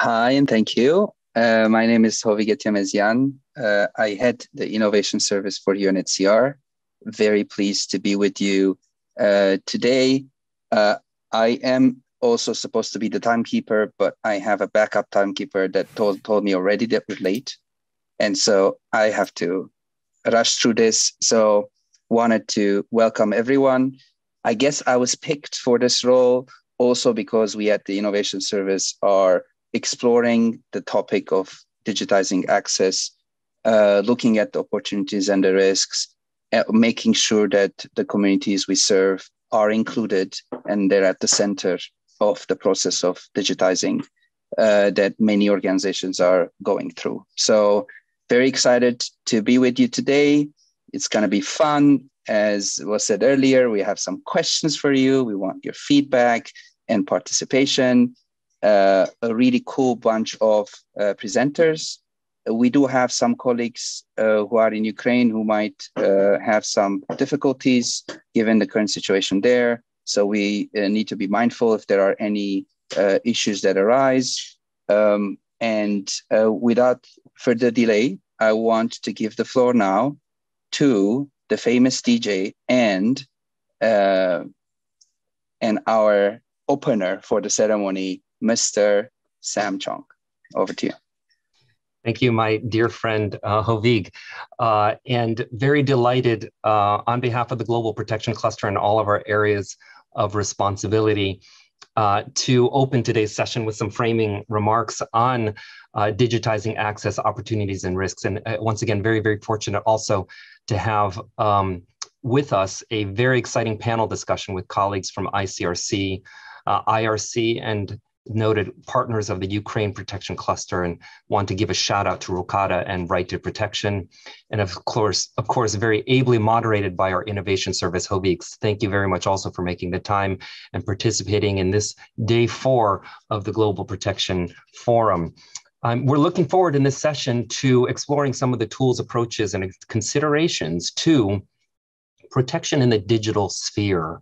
Hi, and thank you. Uh, my name is Hovig Etyemezian. Uh, I head the innovation service for UNHCR. Very pleased to be with you uh, today. Uh, I am also supposed to be the timekeeper, but I have a backup timekeeper that told, told me already that we're late. And so I have to rush through this. So wanted to welcome everyone. I guess I was picked for this role also because we at the innovation service are exploring the topic of digitizing access, uh, looking at the opportunities and the risks, uh, making sure that the communities we serve are included and they're at the center of the process of digitizing uh, that many organizations are going through. So, very excited to be with you today. It's going to be fun. As was said earlier, we have some questions for you. We want your feedback and participation. Uh, a really cool bunch of uh, presenters. We do have some colleagues uh, who are in Ukraine who might uh, have some difficulties given the current situation there. So we uh, need to be mindful if there are any uh, issues that arise. Um, and without further delay, I want to give the floor now to the famous DJ and and our opener for the ceremony, Mr. Sam Cheung. Over to you. Thank you, my dear friend uh, Hovig, uh, and very delighted uh, on behalf of the Global Protection Cluster and all of our areas of responsibility uh, to open today's session with some framing remarks on uh, digitizing access opportunities and risks. And uh, once again, very, very fortunate also to have um, with us a very exciting panel discussion with colleagues from ICRC, IRC, and noted partners of the Ukraine Protection Cluster and want to give a shout out to Rokada and Right to Protection. And of course, of course, very ably moderated by our innovation service, Hoviks. Thank you very much also for making the time and participating in this day four of the Global Protection Forum. Um, we're looking forward in this session to exploring some of the tools, approaches, and considerations to protection in the digital sphere.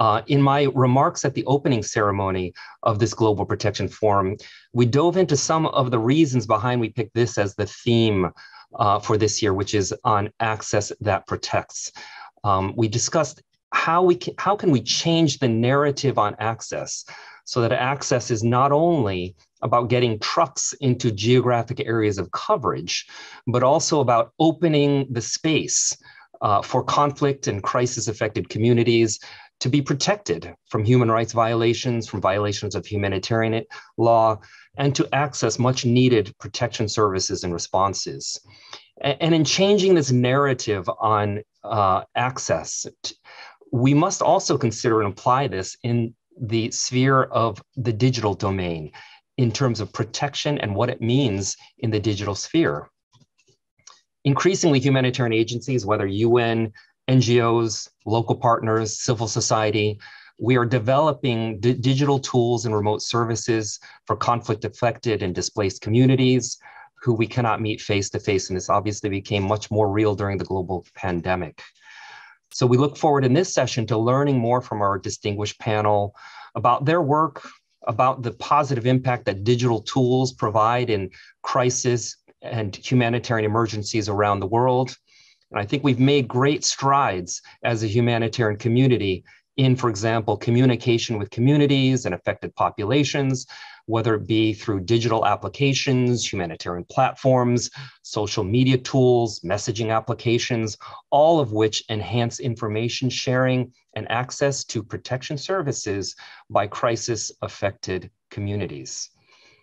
Uh, in my remarks at the opening ceremony of this Global Protection Forum, we dove into some of the reasons behind we picked this as the theme uh, for this year, which is on access that protects. Um, we discussed how we can, how can we change the narrative on access so that access is not only about getting trucks into geographic areas of coverage, but also about opening the space uh, for conflict and crisis affected communities to be protected from human rights violations, from violations of humanitarian law, and to access much needed protection services and responses. And in changing this narrative on uh, access, we must also consider and apply this in the sphere of the digital domain in terms of protection and what it means in the digital sphere. Increasingly, humanitarian agencies, whether UN, NGOs, local partners, civil society. We are developing d- digital tools and remote services for conflict affected and displaced communities who we cannot meet face to face. And this obviously became much more real during the global pandemic. So we look forward in this session to learning more from our distinguished panel about their work, about the positive impact that digital tools provide in crisis and humanitarian emergencies around the world, and I think we've made great strides as a humanitarian community in, for example, communication with communities and affected populations, whether it be through digital applications, humanitarian platforms, social media tools, messaging applications, all of which enhance information sharing and access to protection services by crisis affected communities.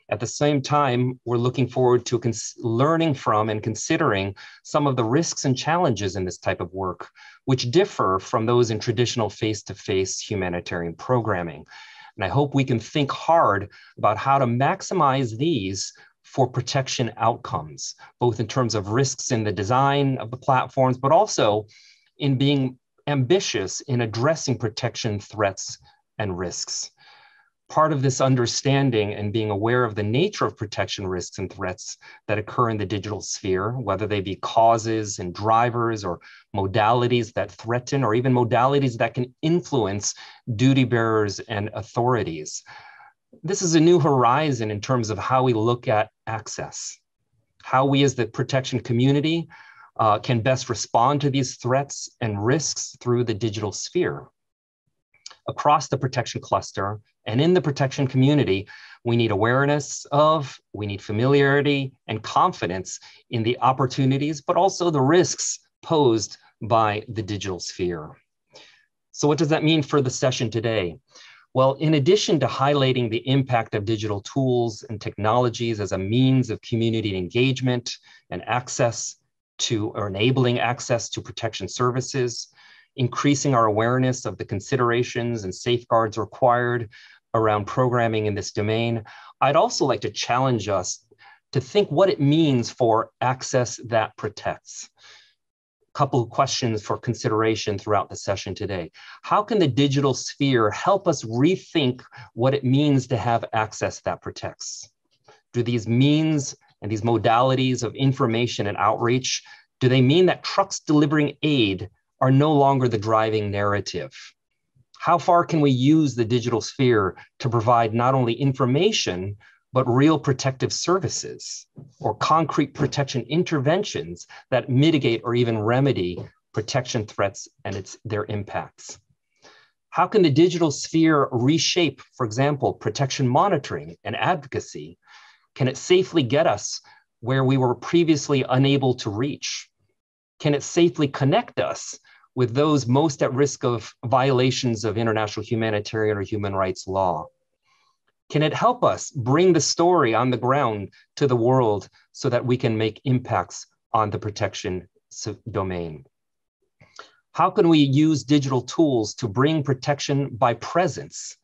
At the same time, we're looking forward to cons- learning from and considering some of the risks and challenges in this type of work, which differ from those in traditional face to face humanitarian programming. And I hope we can think hard about how to maximize these for protection outcomes, both in terms of risks in the design of the platforms, but also in being ambitious in addressing protection threats and risks part of this understanding and being aware of the nature of protection risks and threats that occur in the digital sphere, whether they be causes and drivers or modalities that threaten, or even modalities that can influence duty bearers and authorities. this is a new horizon in terms of how we look at access, how we as the protection community uh, can best respond to these threats and risks through the digital sphere. Across the protection cluster and in the protection community, we need awareness of, we need familiarity and confidence in the opportunities, but also the risks posed by the digital sphere. So, what does that mean for the session today? Well, in addition to highlighting the impact of digital tools and technologies as a means of community engagement and access to or enabling access to protection services, increasing our awareness of the considerations and safeguards required around programming in this domain, I'd also like to challenge us to think what it means for access that protects. A couple of questions for consideration throughout the session today. How can the digital sphere help us rethink what it means to have access that protects? Do these means and these modalities of information and outreach, do they mean that trucks delivering aid are no longer the driving narrative? How far can we use the digital sphere to provide not only information, but real protective services or concrete protection interventions that mitigate or even remedy protection threats and its, their impacts? How can the digital sphere reshape, for example, protection monitoring and advocacy can it safely get us where we were previously unable to reach? Can it safely connect us with those most at risk of violations of international humanitarian or human rights law? Can it help us bring the story on the ground to the world so that we can make impacts on the protection domain? How can we use digital tools to bring protection by presence?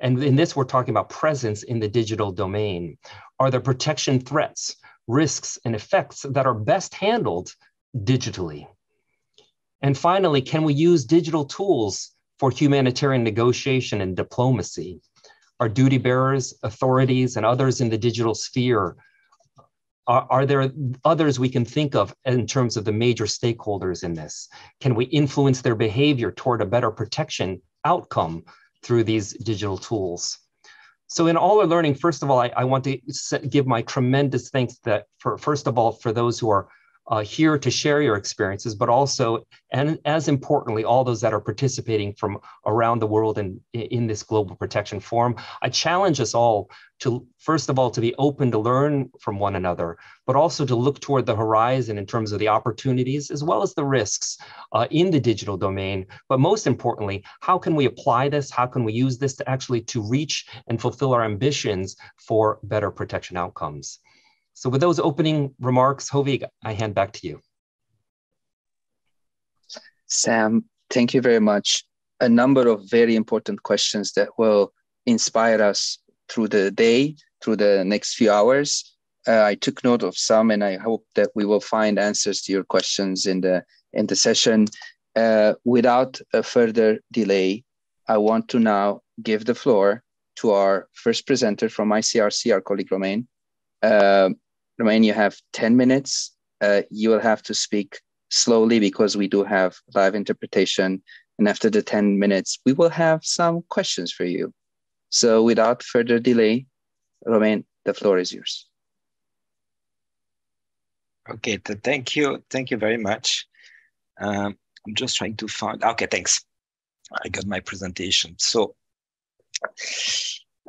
And in this, we're talking about presence in the digital domain. Are there protection threats, risks, and effects that are best handled digitally? And finally, can we use digital tools for humanitarian negotiation and diplomacy? Are duty bearers, authorities, and others in the digital sphere, are, are there others we can think of in terms of the major stakeholders in this? Can we influence their behavior toward a better protection outcome through these digital tools? So in all our learning, first of all, I, I want to give my tremendous thanks that for first of all for those who are uh, here to share your experiences, but also, and as importantly, all those that are participating from around the world and in, this global protection forum. I challenge us all to, first of all, to be open to learn from one another, but also to look toward the horizon in terms of the opportunities as well as the risks uh, in the digital domain. But most importantly, how can we apply this? How can we use this to actually to reach and fulfill our ambitions for better protection outcomes? So with those opening remarks, Hovig, I hand back to you. Sam, thank you very much. A number of very important questions that will inspire us through the day, through the next few hours. Uh, I took note of some, and I hope that we will find answers to your questions in the in the session. Uh, without a further delay, I want to now give the floor to our first presenter from ICRC, our colleague Romain. Uh, Romain, you have 10 minutes. Uh, you will have to speak slowly because we do have live interpretation. And after the 10 minutes, we will have some questions for you. So without further delay, Romain, the floor is yours. Okay, thank you. Thank you very much. Um, I'm just trying to find, okay, thanks. I got my presentation. So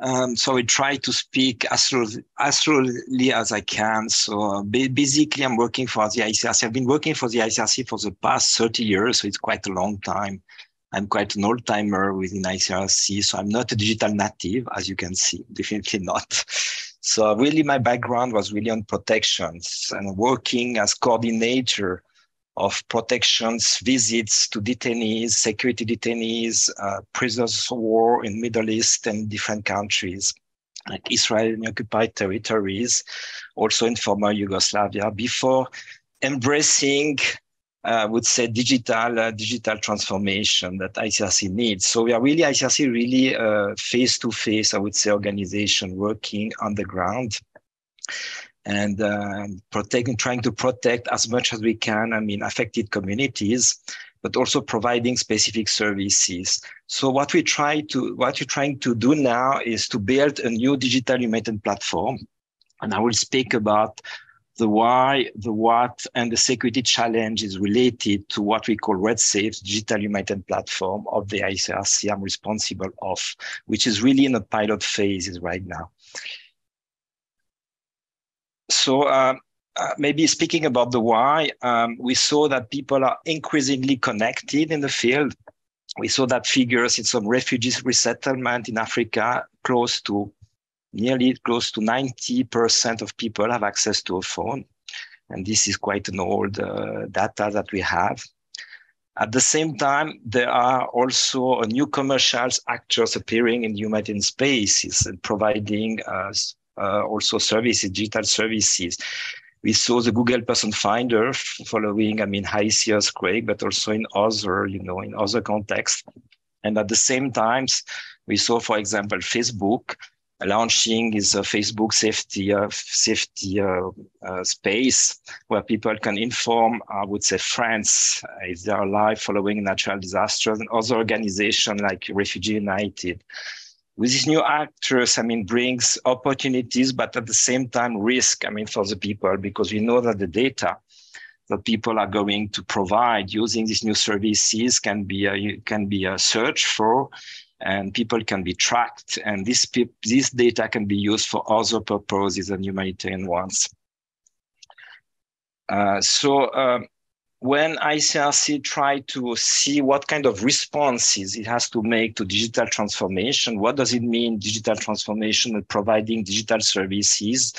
um, so I try to speak as as slowly as I can. So basically, I'm working for the ICRC. I've been working for the ICRC for the past 30 years, so it's quite a long time. I'm quite an old timer within ICRC, so I'm not a digital native, as you can see, definitely not. So really, my background was really on protections and working as coordinator of protections, visits to detainees, security detainees, uh, prisoners of war in Middle East and different countries like Israel and occupied territories, also in former Yugoslavia, before embracing, uh, I would say, digital uh, digital transformation that ICRC needs. So we are really ICRC really face to face, I would say, organization working on the ground and uh, protecting, trying to protect as much as we can. I mean, affected communities. but also providing specific services. So what we try to, what we're trying to do now is to build a new digital humanitarian platform. And I will speak about the why, the what, and the security challenges related to what we call RedSafe, digital humanitarian platform of the ICRC I'm responsible of, which is really in a pilot phase right now. So uh, uh, maybe speaking about the why, um, we saw that people are increasingly connected in the field. We saw that figures in some refugees resettlement in Africa, close to nearly close to 90% of people have access to a phone. And this is quite an old uh, data that we have. At the same time, there are also new commercial actors appearing in humanitarian spaces and providing uh, also services, digital services. We saw the Google Person Finder following, I mean, Haiti earthquake, but also in other, you know, in other contexts. And at the same times, we saw, for example, Facebook launching is a Facebook safety uh, safety uh, uh, space where people can inform, I would say, friends if they are alive following natural disasters, and other organizations like Refugee United. With these new actors, I mean, brings opportunities, but at the same time, risk. I mean, for the people because we know that the data that people are going to provide using these new services can be a, can be a search for and people can be tracked and this, this data can be used for other purposes than humanitarian ones. Uh, so um, when ICRC tried to see what kind of responses it has to make to digital transformation, what does it mean, digital transformation and providing digital services?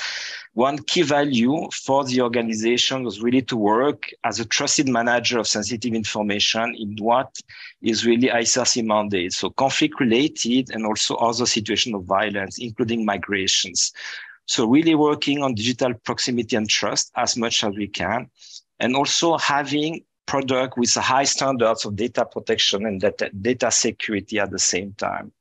One key value for the organization was really to work as a trusted manager of sensitive information in what is really ICRC mandate. So conflict related and also other situations of violence, including migrations. So really working on digital proximity and trust as much as we can and also having product with high standards of data protection and data, data security at the same time.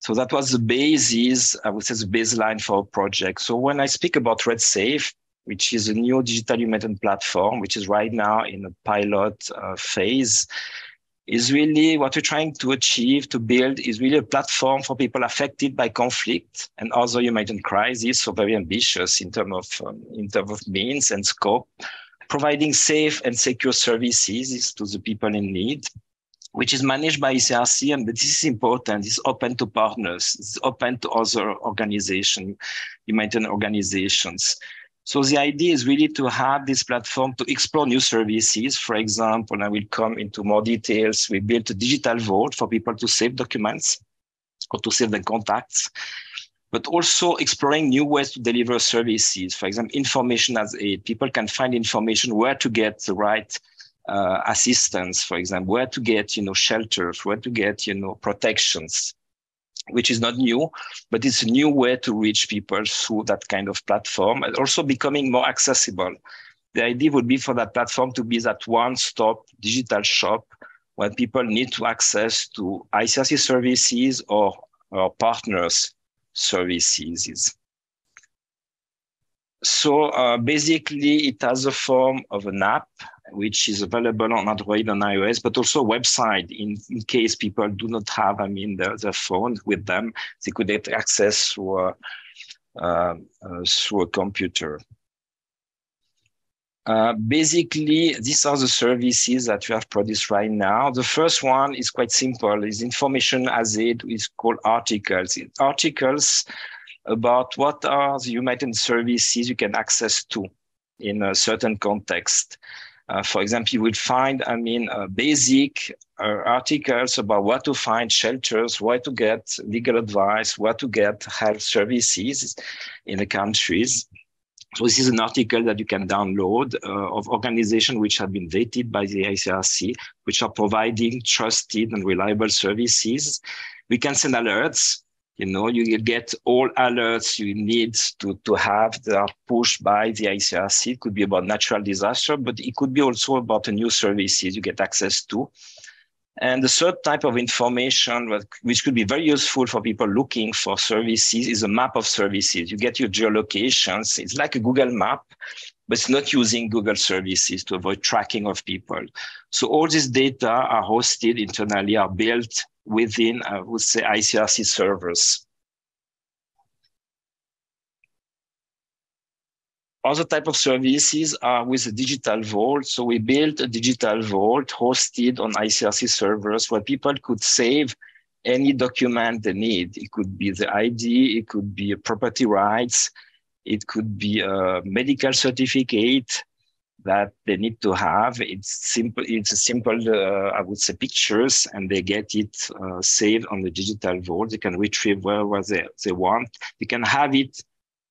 So that was the basis, I would say the baseline for a project. So when I speak about RedSafe, which is a new digital human platform, which is right now in a pilot uh, phase, is really what we're trying to achieve, to build, is really a platform for people affected by conflict and other humanitarian crises. So very ambitious in terms of um, in terms of means and scope, providing safe and secure services to the people in need, which is managed by ICRC. And this is important. It's open to partners. It's open to other organizations, humanitarian organizations. So the idea is really to have this platform to explore new services. For example, I will come into more details. We built a digital vault for people to save documents or to save their contacts, but also exploring new ways to deliver services. For example, information as aid. People can find information where to get the right uh, assistance, for example, where to get, you know, shelters, where to get, you know, protections which is not new, but it's a new way to reach people through that kind of platform and also becoming more accessible. The idea would be for that platform to be that one-stop digital shop when people need to access to ICRC services or, or partners services. So uh, basically, it has a form of an app which is available on Android and iOS, but also website in, in case people do not have, I mean, their, their phone with them, they could get access through a, uh, uh, through a computer. Uh, basically, these are the services that we have produced right now. The first one is quite simple. is information as it is called articles. Articles about what are the humanitarian services you can access to in a certain context. Uh, for example, you will find, I mean, uh, basic uh, articles about what to find shelters, where to get legal advice, where to get health services in the countries. So this is an article that you can download uh, of organizations which have been vetted by the ICRC, which are providing trusted and reliable services. We can send alerts you know, you get all alerts you need to, to have that are pushed by the ICRC. It could be about natural disaster, but it could be also about the new services you get access to. And the third type of information, which could be very useful for people looking for services, is a map of services. You get your geolocations. It's like a Google map, but it's not using Google services to avoid tracking of people. So all this data are hosted internally, are built within, I would say, ICRC servers. Other type of services are with a digital vault. So we built a digital vault hosted on ICRC servers where people could save any document they need. It could be the ID, it could be property rights, it could be a medical certificate that they need to have. It's simple. It's a simple, uh, I would say, pictures, and they get it uh, saved on the digital vault. They can retrieve wherever they, they want. They can have it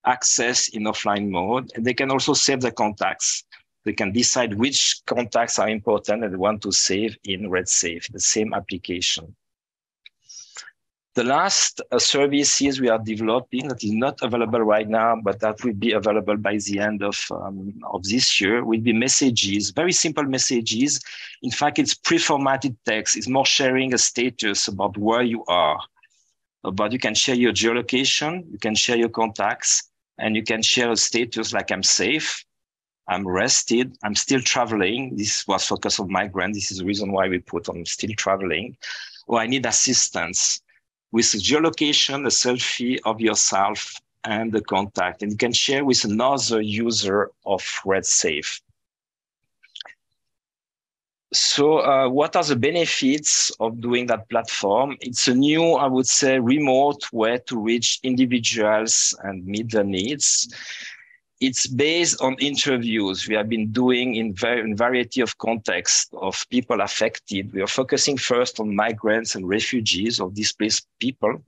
access in offline mode, and they can also save the contacts. They can decide which contacts are important and they want to save in RedSafe, the same application. The last uh, services we are developing that is not available right now, but that will be available by the end of, um, of this year will be messages, very simple messages. In fact, it's pre-formatted text. It's more sharing a status about where you are. But you can share your geolocation, you can share your contacts, and you can share a status like I'm safe, I'm rested, I'm still traveling. This was focus on migrant. This is the reason why we put on still traveling. Or I need assistance with geolocation, a selfie of yourself and the contact, and you can share with another user of RedSafe. So uh, what are the benefits of doing that platform? It's a new, I would say, remote way to reach individuals and meet their needs it's based on interviews we have been doing in, in variety of contexts of people affected. We are focusing first on migrants and refugees or displaced people.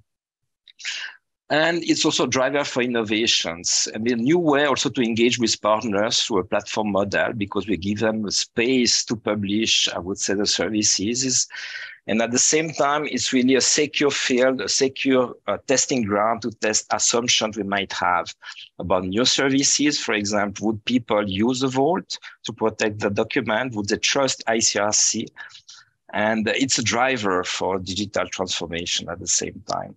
And it's also a driver for innovations and a new way also to engage with partners through a platform model because we give them a space to publish, I would say, the services and at the same time, it's really a secure field, a secure uh, testing ground to test assumptions we might have about new services. For example, would people use the vault to protect the document? Would they trust ICRC? And it's a driver for digital transformation at the same time.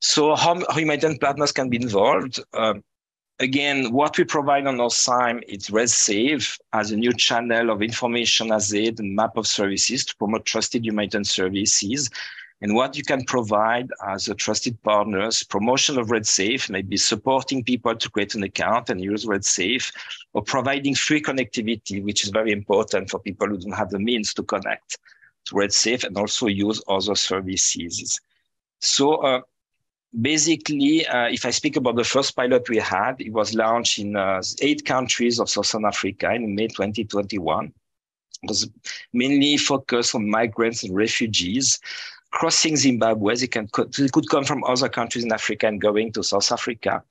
So how, how humanitarian partners can be involved? Um, again, what we provide on our is RedSafe as a new channel of information as aid and map of services to promote trusted humanitarian services. And what you can provide as a trusted partners, promotion of RedSafe, maybe supporting people to create an account and use RedSafe, or providing free connectivity, which is very important for people who don't have the means to connect to RedSafe and also use other services. So uh, basically, uh, if I speak about the first pilot we had, it was launched in uh, eight countries of Southern Africa in May 2021. It was mainly focused on migrants and refugees crossing Zimbabwe. They, can, they could come from other countries in Africa and going to South Africa.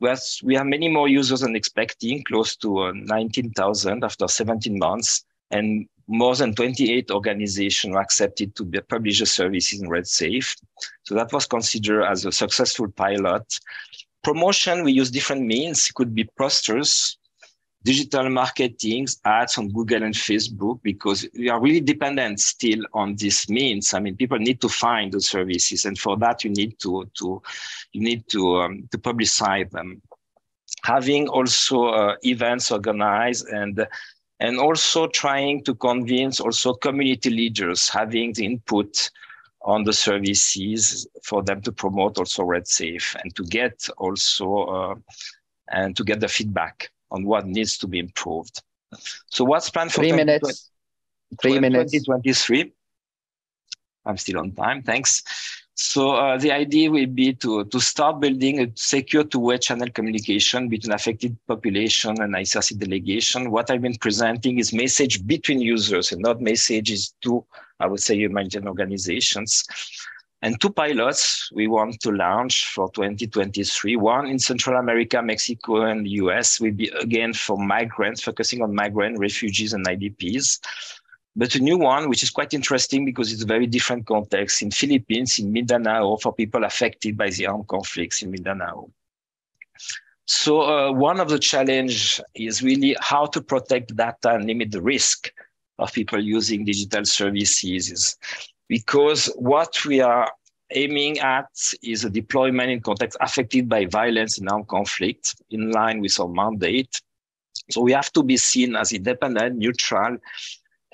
We have many more users than expecting, close to uh, 19,000 after 17 months. And more than 28 organizations were accepted to publish the services in RedSafe. So that was considered as a successful pilot. Promotion, we use different means. It could be posters, digital marketing, ads on Google and Facebook, because we are really dependent still on these means. I mean, people need to find the services, and for that you need to to you need to um, to publicize them. Having also uh, events organized and and also trying to convince also community leaders having the input on the services for them to promote also RedSafe and to get also uh, and to get the feedback on what needs to be improved. So what's planned for three minutes? Three minutes. 2023. I'm still on time. Thanks. So uh, the idea will be to, to start building a secure two-way channel communication between affected population and ICRC delegation. What I've been presenting is message between users and not messages to, I would say, humanitarian organizations. And two pilots we want to launch for 2023. One in Central America, Mexico, and the US will be again for migrants, focusing on migrant refugees and IDPs. But a new one, which is quite interesting because it's a very different context in Philippines, in Mindanao, for people affected by the armed conflicts in Mindanao. So uh, one of the challenge is really how to protect data and limit the risk of people using digital services because what we are aiming at is a deployment in contexts affected by violence and armed conflict in line with our mandate. So we have to be seen as independent, neutral,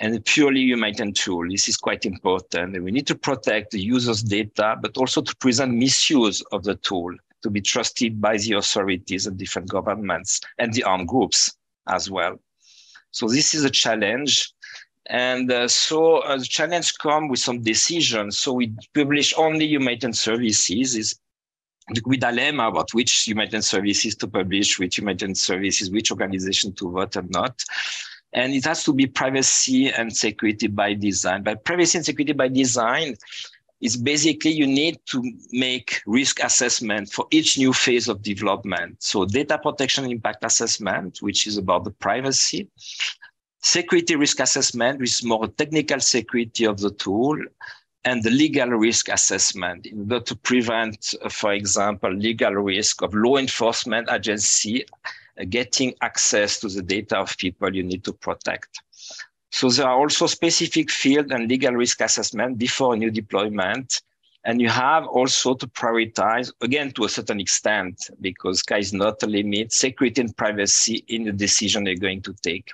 and a purely humanitarian tool. This is quite important. We need to protect the user's data, but also to prevent misuse of the tool to be trusted by the authorities and different governments and the armed groups as well. So this is a challenge. And uh, so uh, the challenge come with some decisions. So we publish only humanitarian services is the dilemma about which humanitarian services to publish, which humanitarian services, which organization to vote and not. And it has to be privacy and security by design. But privacy and security by design is basically you need to make risk assessment for each new phase of development. So data protection impact assessment, which is about the privacy, security risk assessment, which is more technical security of the tool, and the legal risk assessment in order to prevent, uh, for example, legal risk of law enforcement agency getting access to the data of people you need to protect. So there are also specific field and legal risk assessment before new deployment. And you have also to prioritize, again, to a certain extent, because sky is not a limit, security and privacy in the decision you're going to take.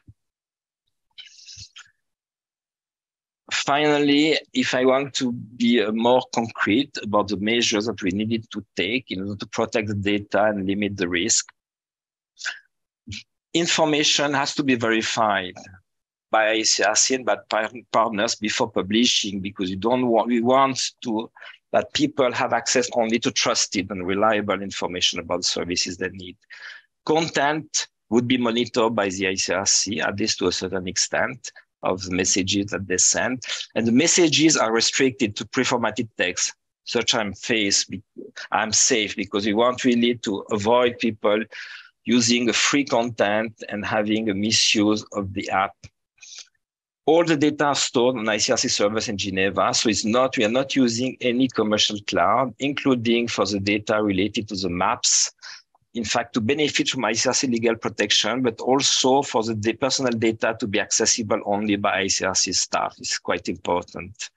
Finally, if I want to be uh, more concrete about the measures that we needed to take in order to protect the data and limit the risk, information has to be verified by ICRC and by partners before publishing because you don't want, we want to that people have access only to trusted and reliable information about the services they need. Content would be monitored by the ICRC, at least to a certain extent, of the messages that they send. And the messages are restricted to pre-formatted text, such I'm, face, I'm safe, because we want really to avoid people using a free content and having a misuse of the app all the data are stored on ICRC servers in Geneva. So it's not, we are not using any commercial cloud, including for the data related to the maps. In fact, to benefit from ICRC legal protection, but also for the personal data to be accessible only by ICRC staff is quite important.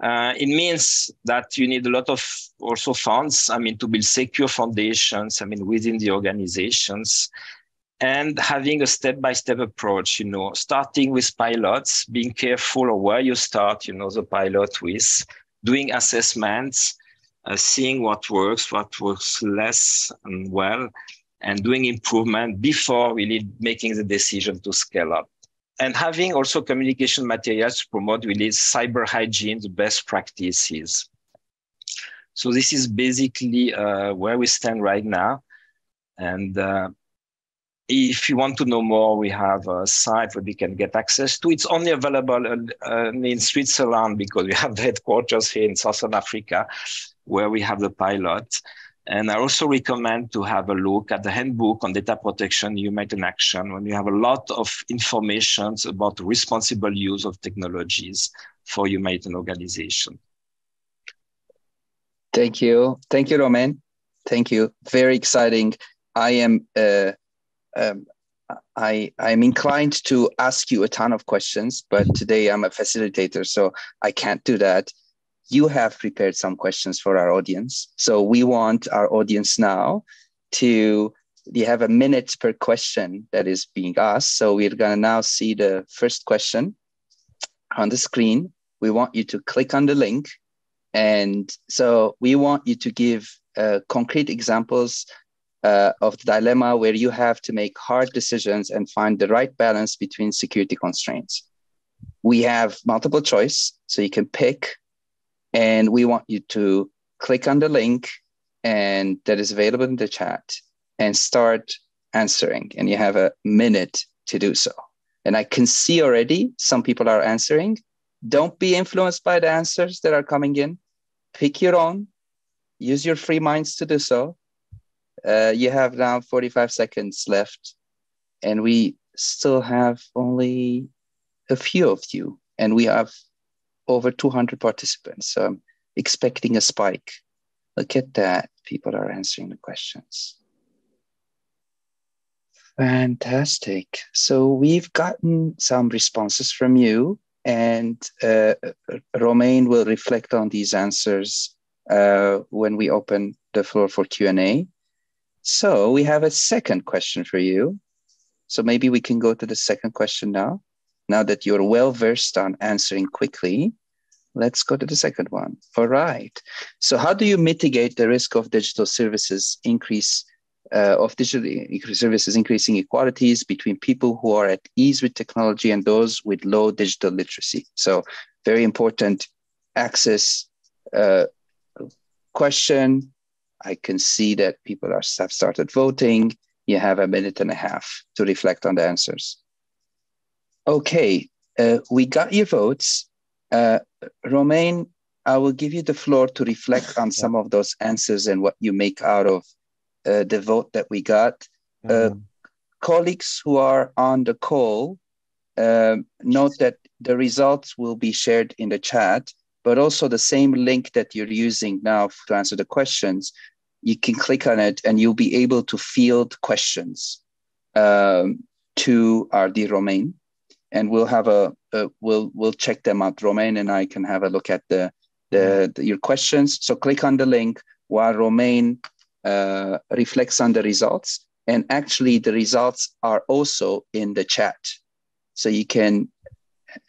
Uh, it means that you need a lot of also funds, I mean, to build secure foundations, I mean, within the organizations and having a step-by-step approach, you know, starting with pilots, being careful of where you start, you know, the pilot with, doing assessments, uh, seeing what works, what works less and well, and doing improvement before really making the decision to scale up. And having also communication materials to promote really cyber hygiene, the best practices. So this is basically uh, where we stand right now. And uh, if you want to know more, we have a site where we can get access to. It's only available uh, in Switzerland because we have the headquarters here in Southern Africa, where we have the pilot. And I also recommend to have a look at the handbook on data protection, You made human action, when you have a lot of information about responsible use of technologies for humanitarian organization. Thank you. Thank you, Romain. Thank you. Very exciting. I am uh, um, I I'm inclined to ask you a ton of questions, but today I'm a facilitator, so I can't do that. You have prepared some questions for our audience, so we want our audience now to you have a minute per question that is being asked. So we're gonna now see the first question on the screen. We want you to click on the link, and so we want you to give uh, concrete examples uh, of the dilemma where you have to make hard decisions and find the right balance between security constraints. We have multiple choice, so you can pick, and we want you to click on the link and that is available in the chat and start answering. And you have a minute to do so. And I can see already some people are answering. Don't be influenced by the answers that are coming in. Pick your own, use your free minds to do so uh, you have now 45 seconds left, and we still have only a few of you, and we have over 200 participants. So I'm expecting a spike. Look at that. People are answering the questions. Fantastic. So we've gotten some responses from you, and uh, Romain will reflect on these answers uh, when we open the floor for Q&A. So we have a second question for you. So maybe we can go to the second question now. Now that you're well versed on answering quickly, let's go to the second one. All right. So how do you mitigate the risk of digital services increase uh, of digital services increasing inequalities between people who are at ease with technology and those with low digital literacy? So very important access uh, question. I can see that people are, have started voting. You have a minute and a half to reflect on the answers. Okay, uh, we got your votes. Uh, Romain, I will give you the floor to reflect on some of those answers and what you make out of uh, the vote that we got. Mm-hmm. colleagues who are on the call, um, note that the results will be shared in the chat but also the same link that you're using now to answer the questions, you can click on it and you'll be able to field questions um, to RD Romain. And we'll have a, a, we'll we'll check them out. Romain and I can have a look at the, the, the your questions. So click on the link while Romain uh, reflects on the results. And actually, the results are also in the chat, so you can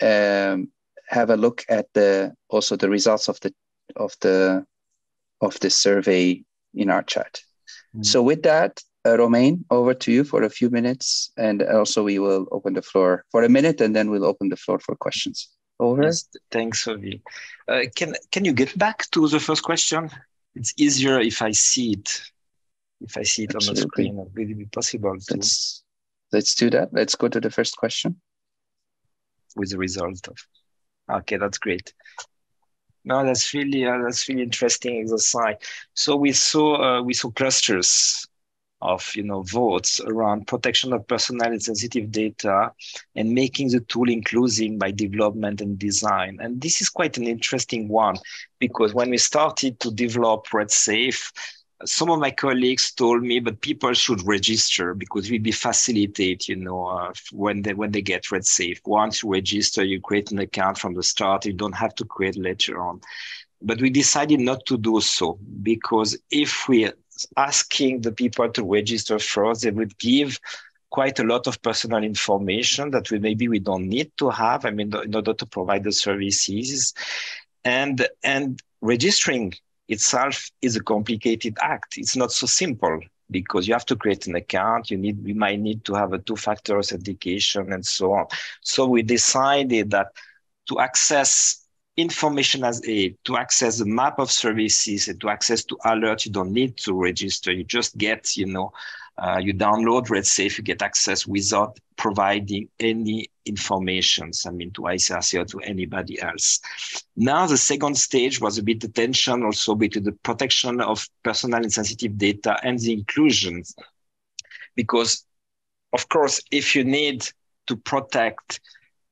um, have a look at the also the results of the of the of the survey in our chat. Mm-hmm. So with that, uh, Romain, over to you for a few minutes, and also we will open the floor for a minute, and then we'll open the floor for questions. Over. Yes, thanks, Ovi. Uh, can can you get back to the first question? It's easier if I see it. If I see it Absolutely. on the screen, will it be possible to? Let's let's do that. Let's go to the first question. With the result of Okay, that's great. No, that's really uh, that's really interesting exercise. So we saw uh, we saw clusters of you know votes around protection of personal and sensitive data and making the tool inclusive by development and design. And this is quite an interesting one because when we started to develop RedSafe, some of my colleagues told me, but people should register because we be facilitate, you know, uh, when they when they get RedSafe. Once you register, you create an account from the start. You don't have to create later on. But we decided not to do so because if we asking the people to register first, they would give quite a lot of personal information that we maybe we don't need to have. I mean, in order to provide the services, and and registering itself is a complicated act. It's not so simple because you have to create an account. You need, we might need to have a two-factor authentication and so on. So we decided that to access information as a to access the map of services and to access to alerts you don't need to register. You just get, you know, uh, you download RedSafe, you get access without providing any information, I mean, to ICRC or to anybody else. Now, the second stage was a bit the tension also between the protection of personal and sensitive data and the inclusion. Because, of course, if you need to protect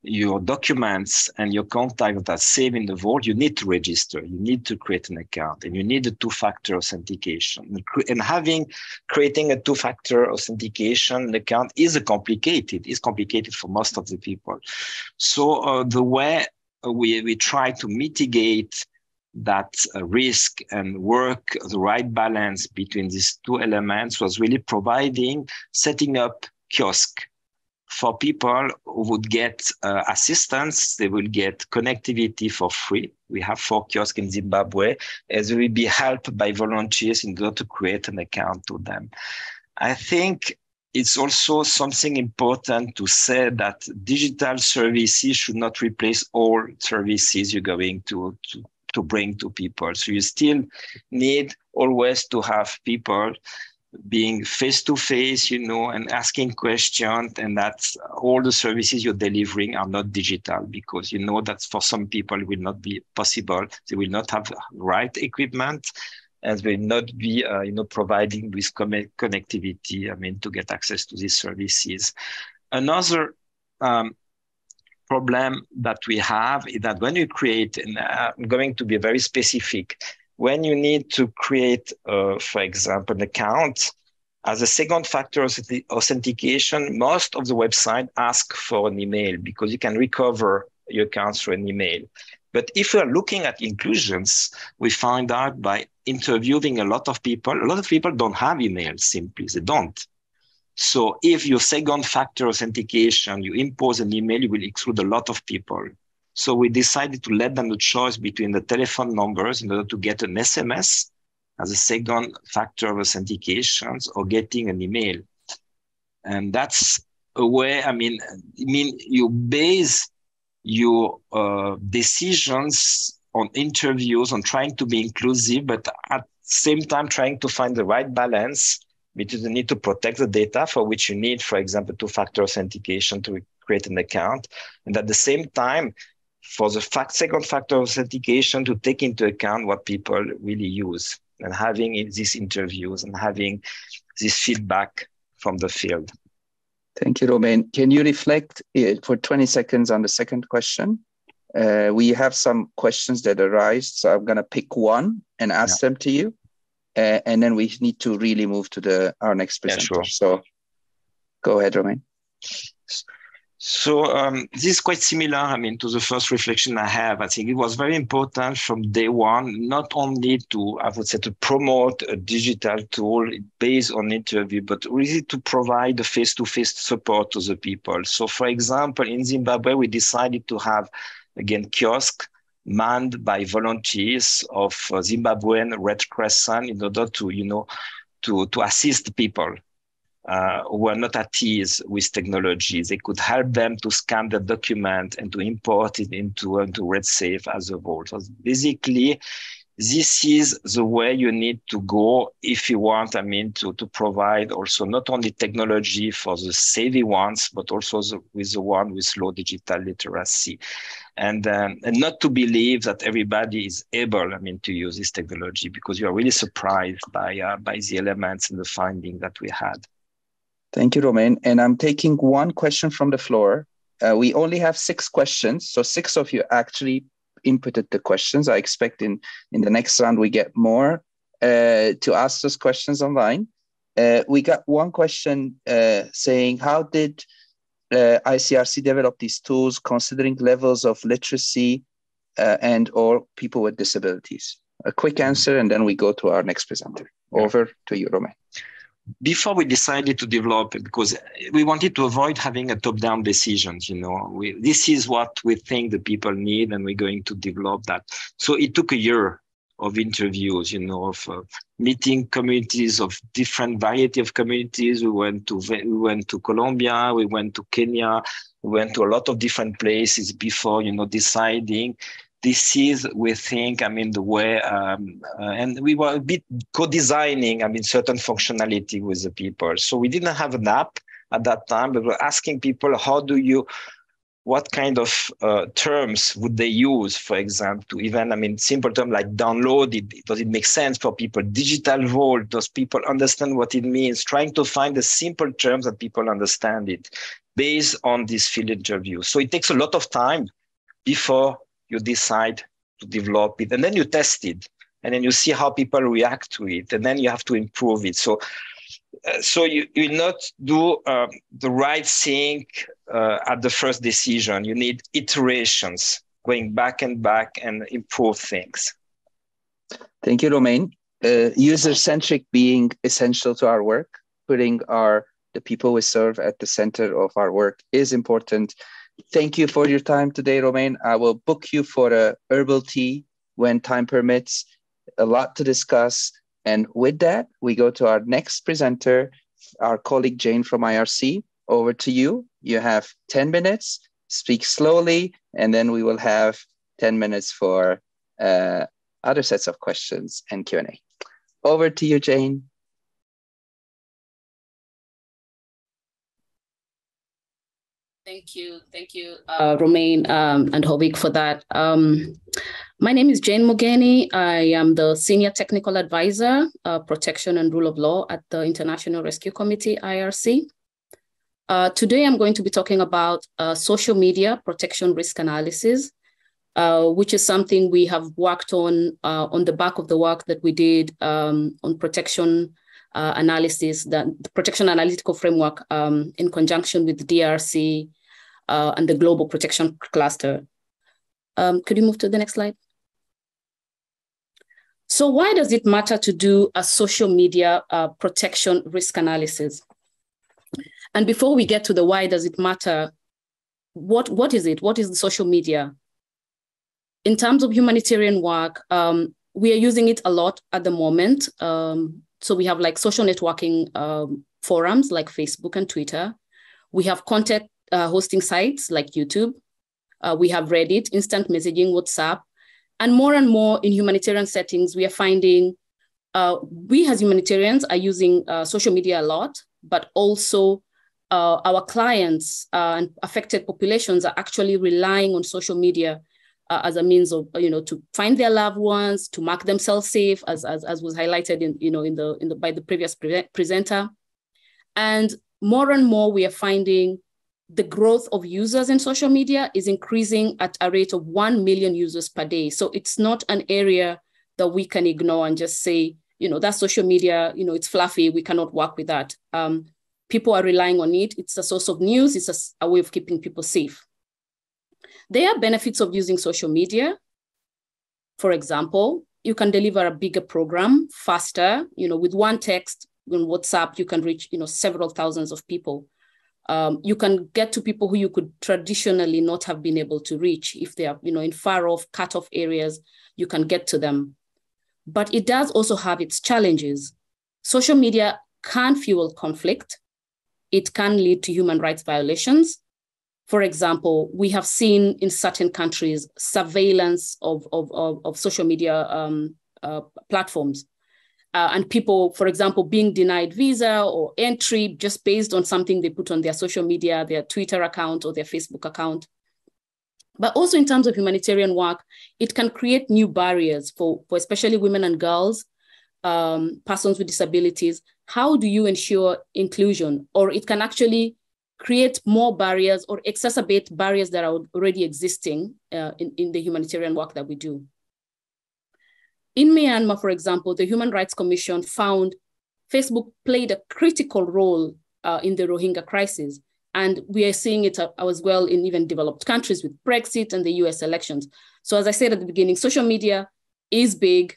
your documents and your contacts that save in the vault, you need to register. You need to create an account and you need a two-factor authentication. And having, creating a two-factor authentication account is a complicated, is complicated for most of the people. So uh, the way we, we try to mitigate that uh, risk and work the right balance between these two elements was really providing, setting up kiosk for people who would get uh, assistance, they will get connectivity for free. We have four kiosks in Zimbabwe, as they will be helped by volunteers in order to create an account to them. I think it's also something important to say that digital services should not replace all services you're going to, to, to bring to people. So you still need always to have people being face to face, you know, and asking questions, and that all the services you're delivering are not digital because you know that for some people it will not be possible. They will not have the right equipment, and will not be, uh, you know, providing with connectivity. I mean, to get access to these services. Another um, problem that we have is that when you create, and uh, I'm going to be very specific when you need to create, uh, for example, an account, as a second factor of authentication, most of the website ask for an email because you can recover your account through an email. But if we're looking at inclusions, we find out by interviewing a lot of people, a lot of people don't have emails simply, they don't. So if your second factor authentication, you impose an email, you will exclude a lot of people. So we decided to let them the choice between the telephone numbers in order to get an SMS as a second factor of authentication or getting an email. And that's a way, I mean, I mean, you base your uh, decisions on interviews, on trying to be inclusive, but at the same time trying to find the right balance between the need to protect the data for which you need, for example, two-factor authentication to create an account, and at the same time, for the fact, second factor of authentication to take into account what people really use and having these interviews and having this feedback from the field. Thank you, Romain. Can you reflect uh, for 20 seconds on the second question? Uh, we have some questions that arise, so I'm going to pick one and ask yeah. them to you, uh, and then we need to really move to the our next presenter. Yeah, sure. So, go ahead, Romain. So um, this is quite similar, I mean, to the first reflection I have. I think it was very important from day one, not only to, I would say, to promote a digital tool based on interview, but really to provide the face-to-face support to the people. So for example, in Zimbabwe, we decided to have, again, kiosk manned by volunteers of uh, Zimbabwean Red Crescent in order to, you know, to, to assist people uh, were not at ease with technology. They could help them to scan the document and to import it into, into RedSafe as a whole. So basically, this is the way you need to go if you want, I mean, to, to provide also not only technology for the savvy ones, but also the, with the one with low digital literacy. And, um, and not to believe that everybody is able, I mean, to use this technology because you are really surprised by, uh, by the elements and the finding that we had. Thank you, Romain. And I'm taking one question from the floor. Uh, we only have six questions, so six of you actually inputted the questions. I expect in, in the next round we get more uh, to ask those questions online. Uh, we got one question uh, saying, how did uh, ICRC develop these tools considering levels of literacy uh, and or people with disabilities? A quick answer, and then we go to our next presenter. Over to you, Romain before we decided to develop because we wanted to avoid having a top-down decision you know. We, this is what we think the people need and we're going to develop that. So it took a year of interviews you know of uh, meeting communities of different variety of communities. We went to we went to colombia we went to kenya we went to a lot of different places before you know deciding this is, we think, I mean, the way, um, uh, and we were a bit co-designing, I mean, certain functionality with the people. So we didn't have an app at that time, but we we're asking people, how do you, what kind of uh, terms would they use, for example, to even, I mean, simple term like download it, does it make sense for people? Digital vault, does people understand what it means? Trying to find the simple terms that people understand it based on this field interview. So it takes a lot of time before you decide to develop it and then you test it and then you see how people react to it and then you have to improve it. So uh, so you, you not do um, the right thing uh, at the first decision. You need iterations going back and back and improve things. Thank you romain. Uh, user-centric being essential to our work. Putting our the people we serve at the center of our work is important Thank you for your time today, Romain. I will book you for a herbal tea when time permits. A lot to discuss. And with that, we go to our next presenter, our colleague Jane from IRC. Over to you. You have 10 minutes. Speak slowly, and then we will have 10 minutes for uh, other sets of questions and Q&A. Over to you, Jane. Thank you. Thank you, uh, Romain um, and Hovig for that. Um, my name is Jane Mogeni. I am the Senior Technical Advisor, uh, Protection and Rule of Law at the International Rescue Committee, IRC. Uh, today, I'm going to be talking about uh, social media protection risk analysis, uh, which is something we have worked on uh, on the back of the work that we did um, on protection uh, analysis, the, protection analytical framework um, in conjunction with the DRC uh, and the global protection cluster. Um, could you move to the next slide? So why does it matter to do a social media uh, protection risk analysis? And before we get to the why does it matter, what, what is it? What is the social media? In terms of humanitarian work, um, we are using it a lot at the moment. Um, so we have like social networking um, forums like Facebook and Twitter. We have content uh, hosting sites like YouTube. Uh, we have Reddit, instant messaging, WhatsApp. And more and more in humanitarian settings, we are finding uh, we as humanitarians are using uh, social media a lot, but also uh, our clients uh, and affected populations are actually relying on social media as a means of you know to find their loved ones, to mark themselves safe, as as, as was highlighted in you know in the in the by the previous pre presenter, and more and more we are finding the growth of users in social media is increasing at a rate of 1 million users per day. So it's not an area that we can ignore and just say, you know, that social media, you know, it's fluffy, we cannot work with that. Um, people are relying on it. It's a source of news, it's a, a way of keeping people safe. There are benefits of using social media. For example, you can deliver a bigger program faster. You know, with one text on WhatsApp, you can reach, you know, several thousands of people um, you can get to people who you could traditionally not have been able to reach. If they are you know in far off cut off areas you can get to them. But it does also have its challenges. Social media can fuel conflict. It can lead to human rights violations. For example we have seen in certain countries surveillance of, of, of, of social media um, uh, platforms uh, and people, for example, being denied visa or entry just based on something they put on their social media, their Twitter account or their Facebook account. But also in terms of humanitarian work, it can create new barriers for, for especially women and girls, um, persons with disabilities. How do you ensure inclusion? Or it can actually create more barriers or exacerbate barriers that are already existing uh, in, in the humanitarian work that we do. In Myanmar, for example, the Human Rights Commission found Facebook played a critical role uh, in the Rohingya crisis. And we are seeing it uh, as well in even developed countries with Brexit and the US elections. So, as I said at the beginning, social media is big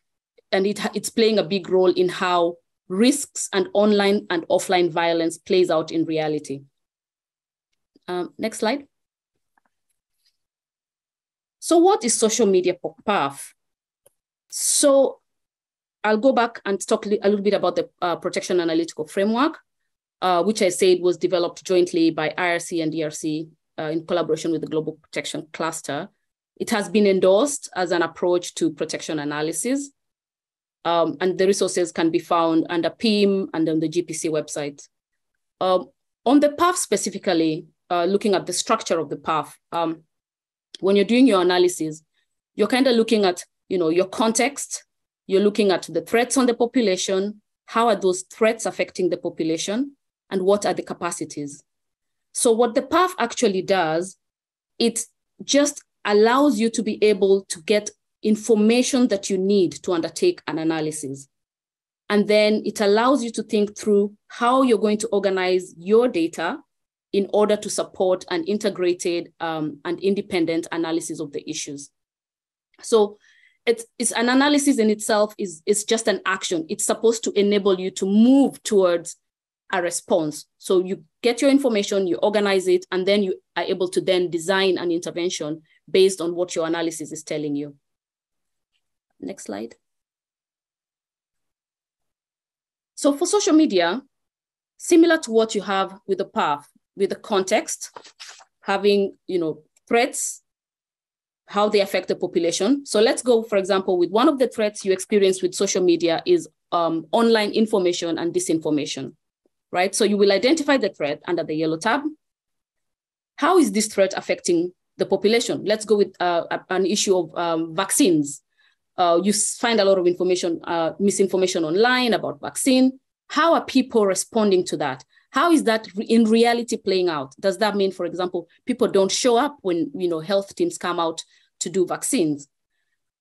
and it, it's playing a big role in how risks and online and offline violence plays out in reality. Um, next slide. So, what is social media PAF? So I'll go back and talk a little bit about the uh, protection analytical framework, uh, which I said was developed jointly by IRC and DRC uh, in collaboration with the Global Protection Cluster. It has been endorsed as an approach to protection analysis. Um, and the resources can be found under PIM and on the GPC website. Um, on the PAF specifically, uh, looking at the structure of the PAF, um, when you're doing your analysis, you're kind of looking at you know, your context, you're looking at the threats on the population, how are those threats affecting the population, and what are the capacities. So what the PAF actually does, it just allows you to be able to get information that you need to undertake an analysis. And then it allows you to think through how you're going to organize your data in order to support an integrated um, and independent analysis of the issues. So it's, it's an analysis in itself is, is just an action. It's supposed to enable you to move towards a response. So you get your information, you organize it, and then you are able to then design an intervention based on what your analysis is telling you. Next slide. So for social media, similar to what you have with the PAF, with the context, having you know threats how they affect the population. So let's go, for example, with one of the threats you experience with social media is um, online information and disinformation, right? So you will identify the threat under the yellow tab. How is this threat affecting the population? Let's go with uh, an issue of um, vaccines. Uh, you find a lot of information, uh, misinformation online about vaccine. How are people responding to that? How is that in reality playing out? Does that mean, for example, people don't show up when you know health teams come out to do vaccines?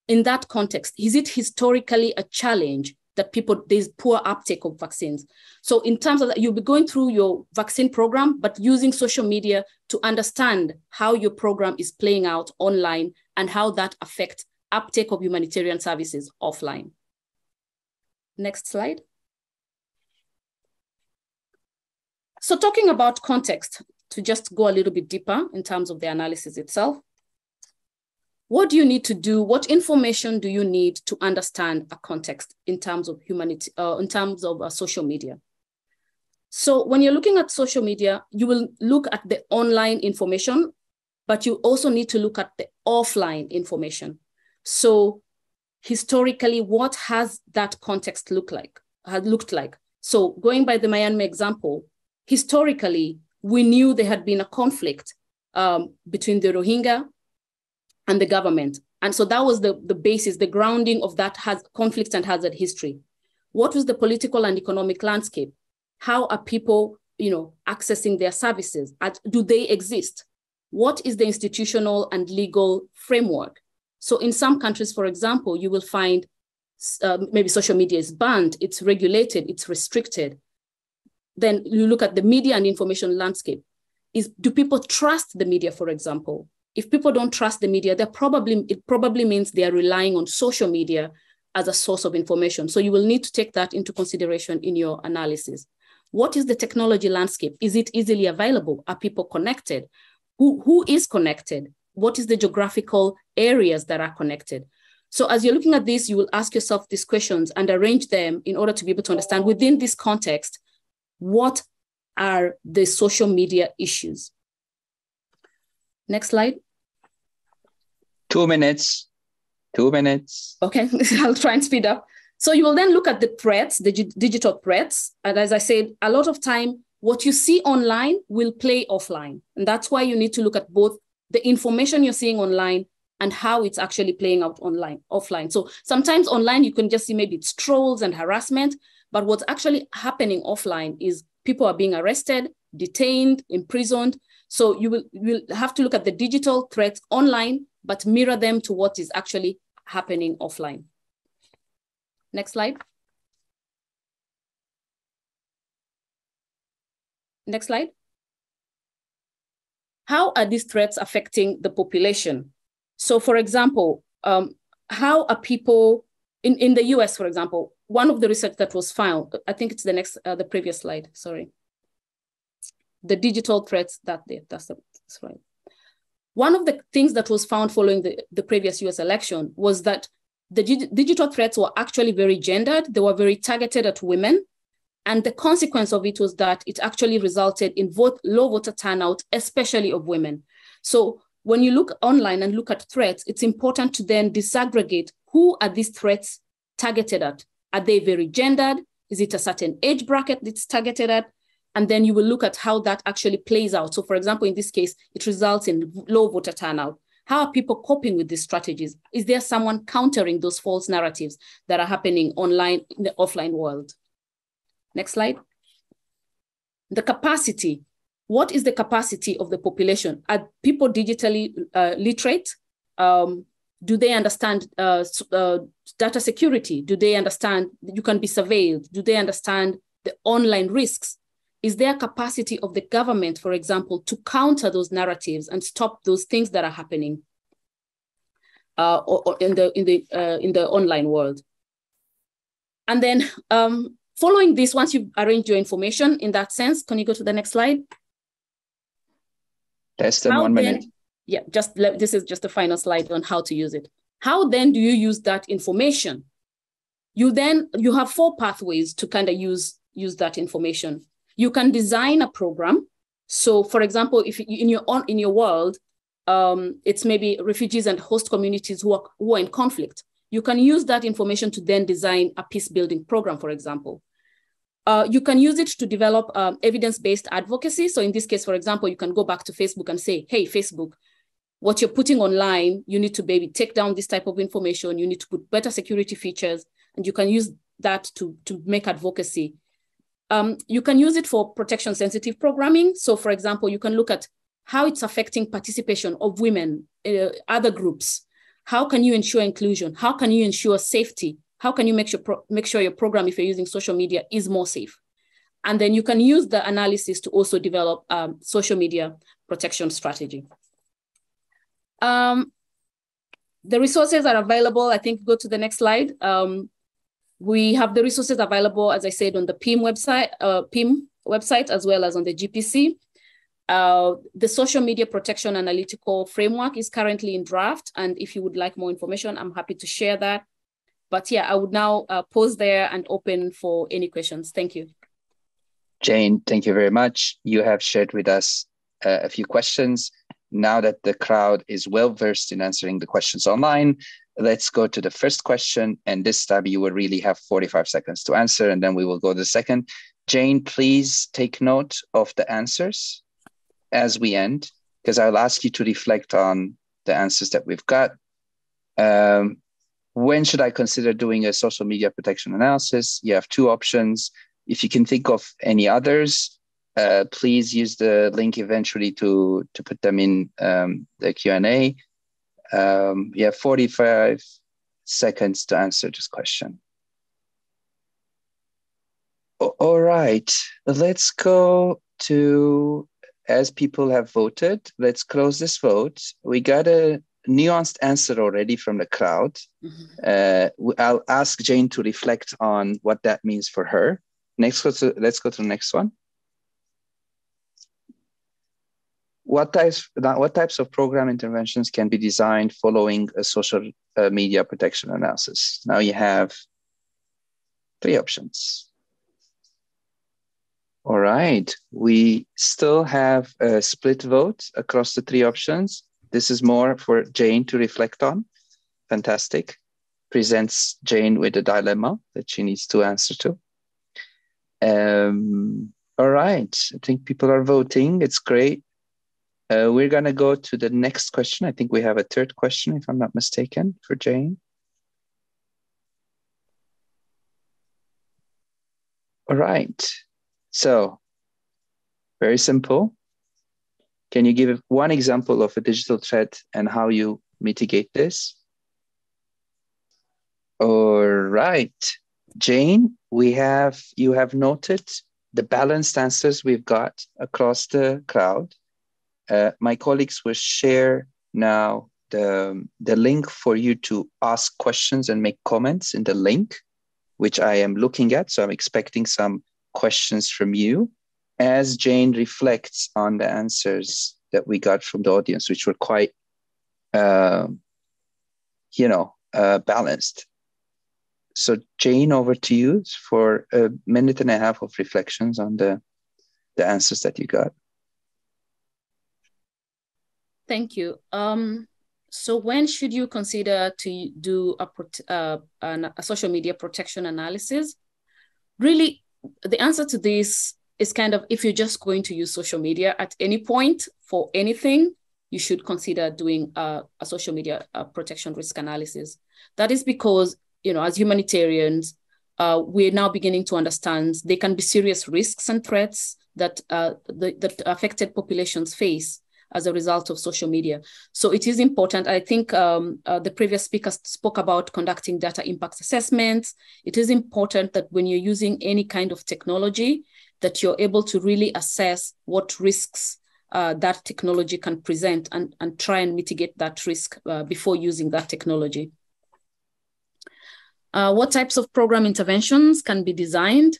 In that context, is it historically a challenge that people there's poor uptake of vaccines? So in terms of that, you'll be going through your vaccine program, but using social media to understand how your program is playing out online and how that affects uptake of humanitarian services offline. Next slide. So talking about context, to just go a little bit deeper in terms of the analysis itself, what do you need to do? What information do you need to understand a context in terms of humanity, uh, in terms of uh, social media? So when you're looking at social media, you will look at the online information, but you also need to look at the offline information. So historically, what has that context look like? Had looked like? So going by the Myanmar example, historically, we knew there had been a conflict um, between the Rohingya and the government. And so that was the, the basis, the grounding of that has conflict and hazard history. What was the political and economic landscape? How are people, you know, accessing their services? Do they exist? What is the institutional and legal framework? So in some countries, for example, you will find uh, maybe social media is banned, it's regulated, it's restricted then you look at the media and information landscape. Is do people trust the media, for example? If people don't trust the media, they're probably it probably means they are relying on social media as a source of information. So you will need to take that into consideration in your analysis. What is the technology landscape? Is it easily available? Are people connected? Who, who is connected? What is the geographical areas that are connected? So as you're looking at this, you will ask yourself these questions and arrange them in order to be able to understand within this context, what are the social media issues? Next slide. Two minutes. Two minutes. Okay, I'll try and speed up. So you will then look at the threats, the digital threats. And as I said, a lot of time, what you see online will play offline. And that's why you need to look at both the information you're seeing online and how it's actually playing out online, offline. So sometimes online, you can just see maybe it's trolls and harassment, but what's actually happening offline is people are being arrested, detained, imprisoned. So you will, you will have to look at the digital threats online, but mirror them to what is actually happening offline. Next slide. Next slide. How are these threats affecting the population? So for example, um, how are people in, in the US, for example, one of the research that was found, I think it's the next, uh, the previous slide, sorry. The digital threats that they, that's, the, that's right. One of the things that was found following the, the previous US election was that the digital threats were actually very gendered. They were very targeted at women. And the consequence of it was that it actually resulted in vote, low voter turnout, especially of women. So when you look online and look at threats, it's important to then disaggregate who are these threats targeted at. Are they very gendered? Is it a certain age bracket that's targeted at? And then you will look at how that actually plays out. So for example, in this case, it results in low voter turnout. How are people coping with these strategies? Is there someone countering those false narratives that are happening online in the offline world? Next slide. The capacity. What is the capacity of the population? Are people digitally uh, literate? Um, do they understand uh, uh, data security? Do they understand you can be surveilled? Do they understand the online risks? Is there capacity of the government, for example, to counter those narratives and stop those things that are happening uh, or, or in the in the uh, in the online world? And then um, following this, once you've arranged your information in that sense, can you go to the next slide? Less than How one minute. Then, yeah, just this is just the final slide on how to use it. How then do you use that information? You then, you have four pathways to kind of use, use that information. You can design a program. So for example, if in your, on, in your world, um, it's maybe refugees and host communities who are, who are in conflict. You can use that information to then design a peace building program, for example. Uh, you can use it to develop um, evidence-based advocacy. So in this case, for example, you can go back to Facebook and say, hey, Facebook, what you're putting online, you need to maybe take down this type of information. You need to put better security features, and you can use that to, to make advocacy. Um, you can use it for protection sensitive programming. So for example, you can look at how it's affecting participation of women, uh, other groups. How can you ensure inclusion? How can you ensure safety? How can you make sure, make sure your program, if you're using social media, is more safe? And then you can use the analysis to also develop um, social media protection strategy. Um, the resources are available. I think go to the next slide. Um, we have the resources available, as I said, on the PIM website, uh, PIM website, as well as on the GPC. Uh, the social media protection analytical framework is currently in draft. And if you would like more information, I'm happy to share that. But yeah, I would now uh, pause there and open for any questions. Thank you. Jane, thank you very much. You have shared with us uh, a few questions. Now that the crowd is well versed in answering the questions online, let's go to the first question. And this time you will really have 45 seconds to answer, and then we will go to the second. Jane, please take note of the answers as we end, because I'll ask you to reflect on the answers that we've got. Um, when should I consider doing a social media protection analysis? You have two options. If you can think of any others, uh, please use the link eventually to, to put them in um, the Q&A. Um, you have 45 seconds to answer this question. All right, let's go to as people have voted, let's close this vote. We got a nuanced answer already from the crowd. Mm-hmm. Uh, I'll ask Jane to reflect on what that means for her. Next, go to, let's go to the next one. What types, what types of program interventions can be designed following a social uh, media protection analysis? Now you have three options. All right, we still have a split vote across the three options. This is more for Jane to reflect on. Fantastic. Presents Jane with a dilemma that she needs to answer to. Um, all right, I think people are voting. It's great. Uh, we're going to go to the next question. I think we have a third question, if I'm not mistaken, for Jane. All right. So, very simple. Can you give one example of a digital threat and how you mitigate this? All right. Jane, we have you have noted the balanced answers we've got across the crowd. Uh, my colleagues will share now the, the link for you to ask questions and make comments in the link, which I am looking at. So I'm expecting some questions from you as Jane reflects on the answers that we got from the audience, which were quite, uh, you know, uh, balanced. So, Jane, over to you for a minute and a half of reflections on the, the answers that you got. Thank you. Um, so, when should you consider to do a, uh, an, a social media protection analysis? Really, the answer to this is kind of if you're just going to use social media at any point for anything, you should consider doing a, social media uh, protection risk analysis. That is because, you know, as humanitarians, uh, we're now beginning to understand there can be serious risks and threats that uh, the, that affected populations face as a result of social media. So it is important. I think um, uh, the previous speaker spoke about conducting data impact assessments. It is important that when you're using any kind of technology, that you're able to really assess what risks uh, that technology can present and, and try and mitigate that risk uh, before using that technology. Uh, what types of program interventions can be designed?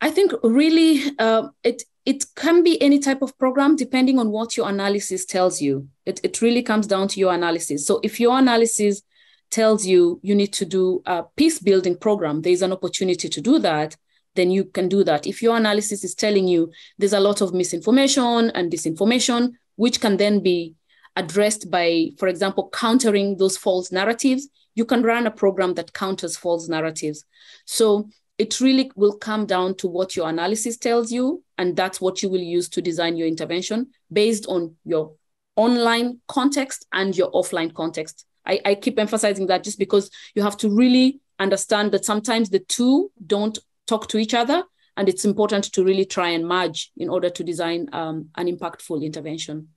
I think really uh, it it can be any type of program depending on what your analysis tells you. It, it really comes down to your analysis. So if your analysis tells you you need to do a peace building program, there's an opportunity to do that, then you can do that. If your analysis is telling you there's a lot of misinformation and disinformation, which can then be addressed by, for example, countering those false narratives, you can run a program that counters false narratives. So it really will come down to what your analysis tells you, and that's what you will use to design your intervention based on your online context and your offline context. I, I keep emphasizing that just because you have to really understand that sometimes the two don't talk to each other, and it's important to really try and merge in order to design um, an impactful intervention.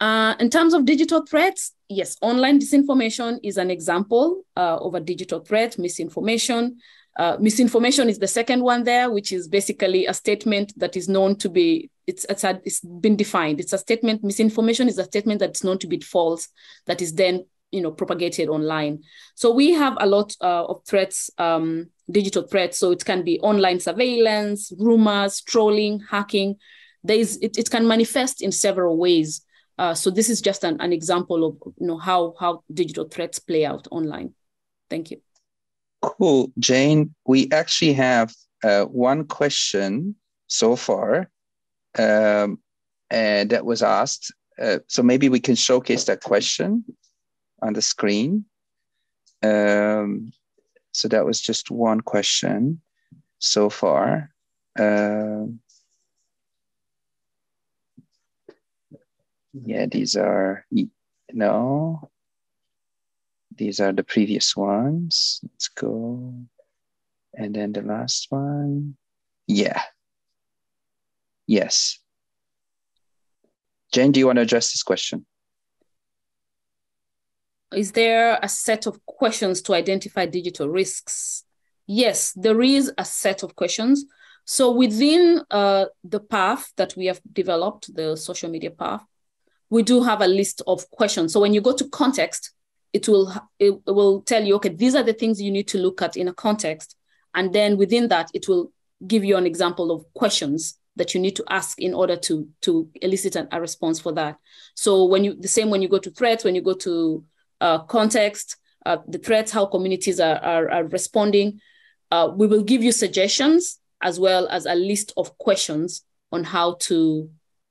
Uh, in terms of digital threats, yes, online disinformation is an example uh, of a digital threat, misinformation. Uh, misinformation is the second one there, which is basically a statement that is known to be, it's, it's, a, it's been defined. It's a statement, misinformation is a statement that's known to be false, that is then you know propagated online. So we have a lot uh, of threats, um, digital threats. So it can be online surveillance, rumors, trolling, hacking. There is it, it can manifest in several ways. Uh, so this is just an, an example of you know how how digital threats play out online. Thank you. Cool, Jane. We actually have uh, one question so far, um, and that was asked. Uh, so maybe we can showcase that question on the screen. Um, so that was just one question so far. Um, yeah, these are, no, these are the previous ones. Let's go. And then the last one. Yeah. Yes. Jane, do you want to address this question? Is there a set of questions to identify digital risks? Yes, there is a set of questions. So within uh, the PAF that we have developed, the social media PAF, we do have a list of questions. So when you go to context, it will it will tell you, okay, these are the things you need to look at in a context. And then within that, it will give you an example of questions that you need to ask in order to, to elicit an, a response for that. So when you the same when you go to threats, when you go to uh, context, uh, the threats, how communities are, are, are responding, uh, we will give you suggestions as well as a list of questions on how to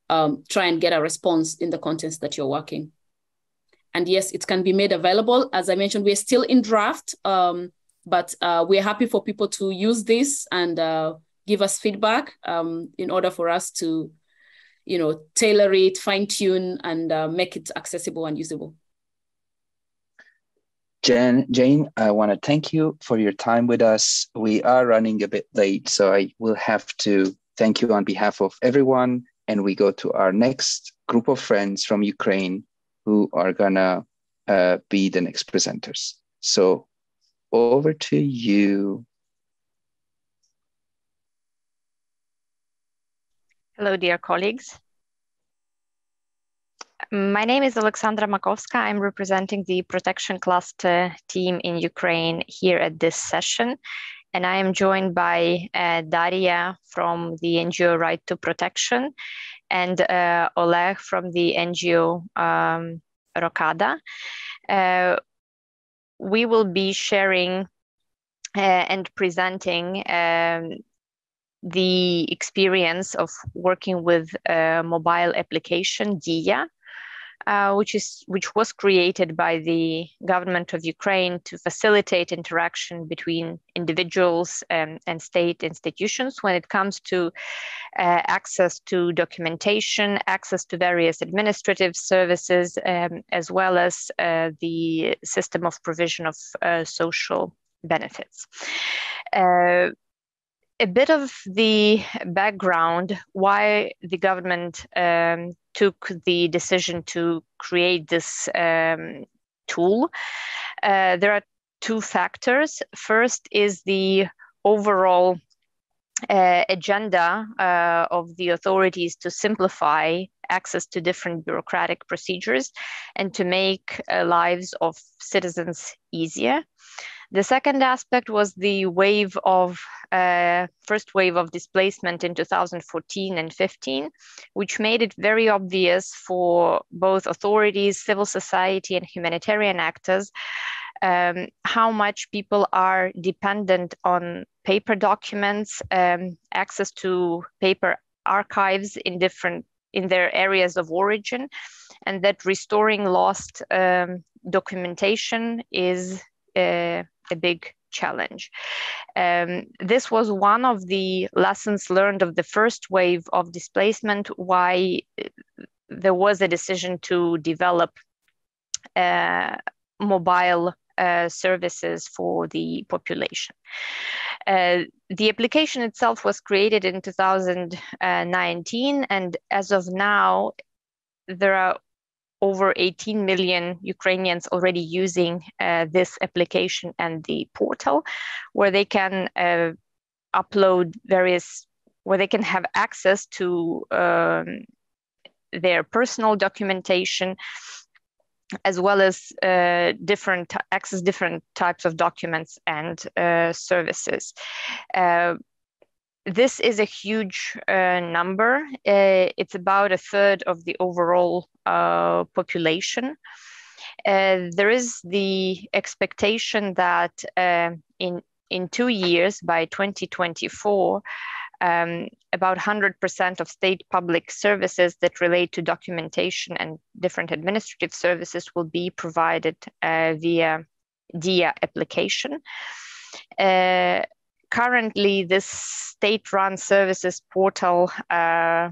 um, try and get a response in the context that you're working. And yes, it can be made available. As I mentioned, we're still in draft. Um, but uh, we're happy for people to use this and uh, give us feedback um, in order for us to, you know, tailor it, fine tune, and uh, make it accessible and usable. Jen, Jane, I want to thank you for your time with us. We are running a bit late, so I will have to thank you on behalf of everyone. And we go to our next group of friends from Ukraine who are gonna uh, be the next presenters. So over to you. Hello, dear colleagues. My name is Alexandra Makowska. I'm representing the protection cluster team in Ukraine here at this session. And I am joined by uh, Daria from the NGO Right to Protection and uh, Oleg from the NGO um, Rokada. Uh, we will be sharing uh, and presenting um, the experience of working with a mobile application, Diia, uh, which is which was created by the government of Ukraine to facilitate interaction between individuals um, and state institutions when it comes to uh, access to documentation, access to various administrative services, um, as well as uh, the system of provision of uh, social benefits. Uh, a bit of the background why the government um, took the decision to create this um, tool. Uh, there are two factors. First is the overall uh, agenda uh, of the authorities to simplify access to different bureaucratic procedures and to make uh, lives of citizens easier. The second aspect was the wave of uh, first wave of displacement in 2014 and 15, which made it very obvious for both authorities, civil society, and humanitarian actors um, how much people are dependent on paper documents, um, access to paper archives in different in their areas of origin, and that restoring lost um, documentation is uh, a big challenge. Um, this was one of the lessons learned of the first wave of displacement, why uh, there was a decision to develop uh, mobile uh, services for the population. Uh, the application itself was created in 2019, and as of now, there are over 18 million Ukrainians already using uh, this application and the portal, where they can uh, upload various, where they can have access to um, their personal documentation as well as uh, different access different types of documents and uh, services. Uh, this is a huge uh, number. Uh, it's about a third of the overall uh, population. there is the expectation that in in two years, by 2024, um, about 100% of state public services that relate to documentation and different administrative services will be provided uh, via Diia application. Uh, currently, this state-run services portal uh,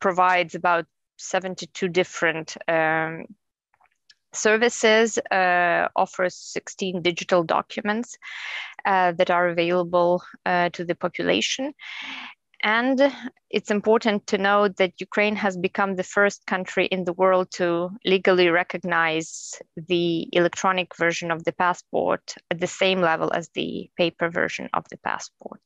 provides about 72 different um, services uh, offers 16 digital documents uh, that are available uh, to the population. And it's important to note that Ukraine has become the first country in the world to legally recognize the electronic version of the passport at the same level as the paper version of the passport.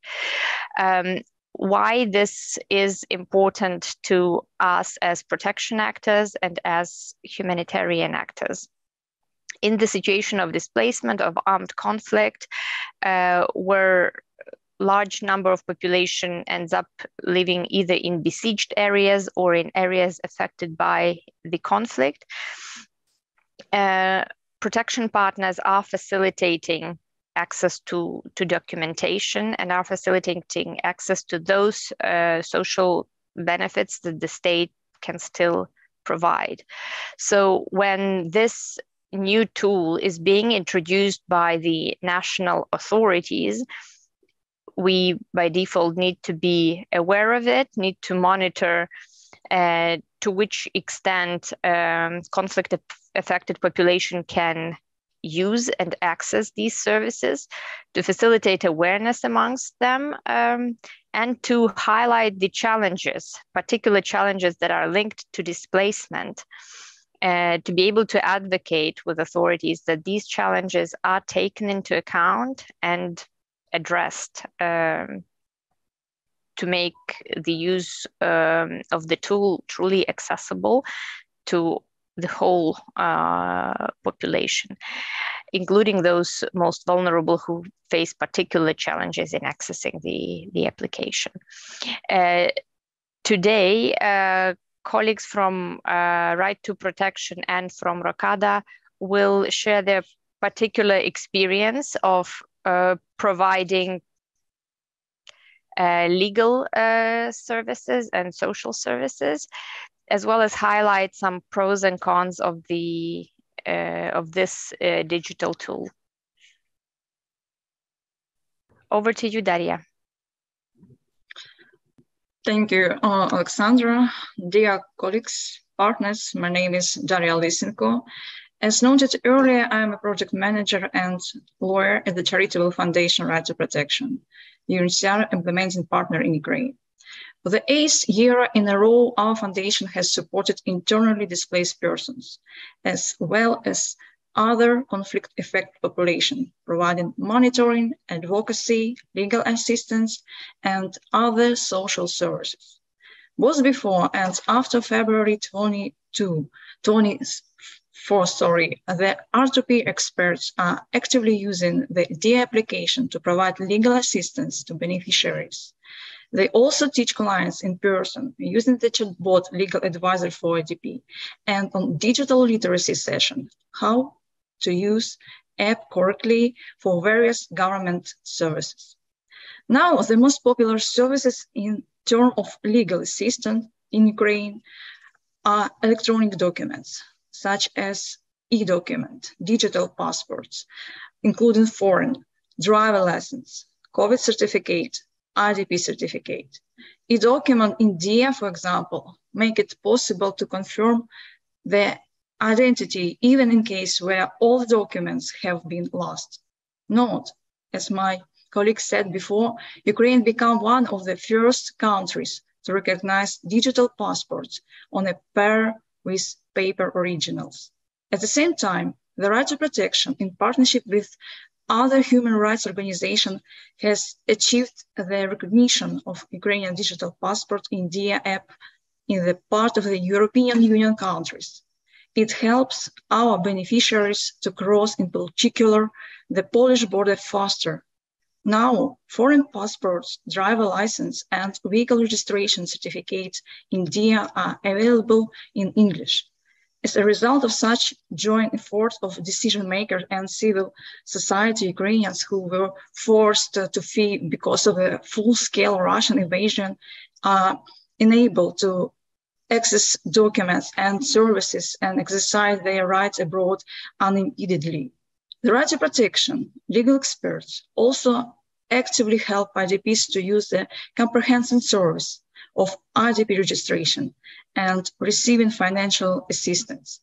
Um, why this is important to us as protection actors and as humanitarian actors. In the situation of displacement, of armed conflict, uh, where large number of population ends up living either in besieged areas or in areas affected by the conflict, uh, protection partners are facilitating access to, to documentation and are facilitating access to those uh, social benefits that the state can still provide. So when this new tool is being introduced by the national authorities, we by default need to be aware of it, need to monitor uh, to which extent um, conflict affected population can use and access these services, to facilitate awareness amongst them, um, and to highlight the challenges, particular challenges that are linked to displacement. Uh, to be able to advocate with authorities that these challenges are taken into account and addressed um, to make the use um, of the tool truly accessible to the whole uh, population, including those most vulnerable who face particular challenges in accessing the, the application. Uh, today, uh, colleagues from uh, Right to Protection and from Rokada will share their particular experience of providing uh, legal services and social services as well as highlight some pros and cons of the uh, of this uh, digital tool. Over to you, Daria. Thank you, uh, Alexandra. Dear colleagues, partners, my name is Daria Lysenko. As noted earlier, I am a project manager and lawyer at the charitable foundation Right to Protection, the implementing partner in Ukraine. For the eighth year in a row, our foundation has supported internally displaced persons, as well as other conflict affected population, providing monitoring, advocacy, legal assistance, and other social services. Both before and after February 22, 24, sorry, the R2P experts are actively using the Diia application to provide legal assistance to beneficiaries. They also teach clients in person using the chatbot legal advisor for IDP and on digital literacy session, how to use app correctly for various government services. Now, the most popular services in terms of legal assistance in Ukraine are electronic documents, such as e-document, digital passports, including foreign, driver license, COVID certificate, IDP certificate. E-document in Diia, for example, make it possible to confirm the identity even in case where all the documents have been lost. Note, as my colleague said before, Ukraine became one of the first countries to recognize digital passports on a pair with paper originals. At the same time, the right to protection in partnership with other human rights organization has achieved the recognition of Ukrainian digital passport in Diia app in the part of the European Union countries. it helps our beneficiaries to cross, in particular, the Polish border faster. Now, foreign passports, driver license, and vehicle registration certificates in Diia are available in English. As a result of such joint efforts of decision makers and civil society Ukrainians who were forced to flee because of a full-scale Russian invasion are enabled to access documents and services and exercise their rights abroad unimpededly. The right to protection, legal experts also actively help IDPs to use the comprehensive service of IDP registration and receiving financial assistance.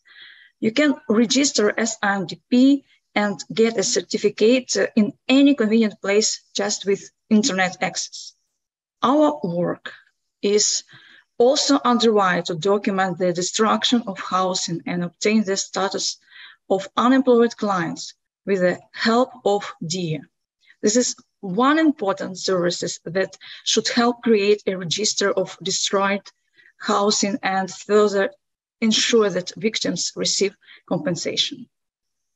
You can register as IDP and get a certificate in any convenient place just with internet access. Our work is also underway to document the destruction of housing and obtain the status of unemployed clients with the help of Diia. This is one important service that should help create a register of destroyed housing and further ensure that victims receive compensation.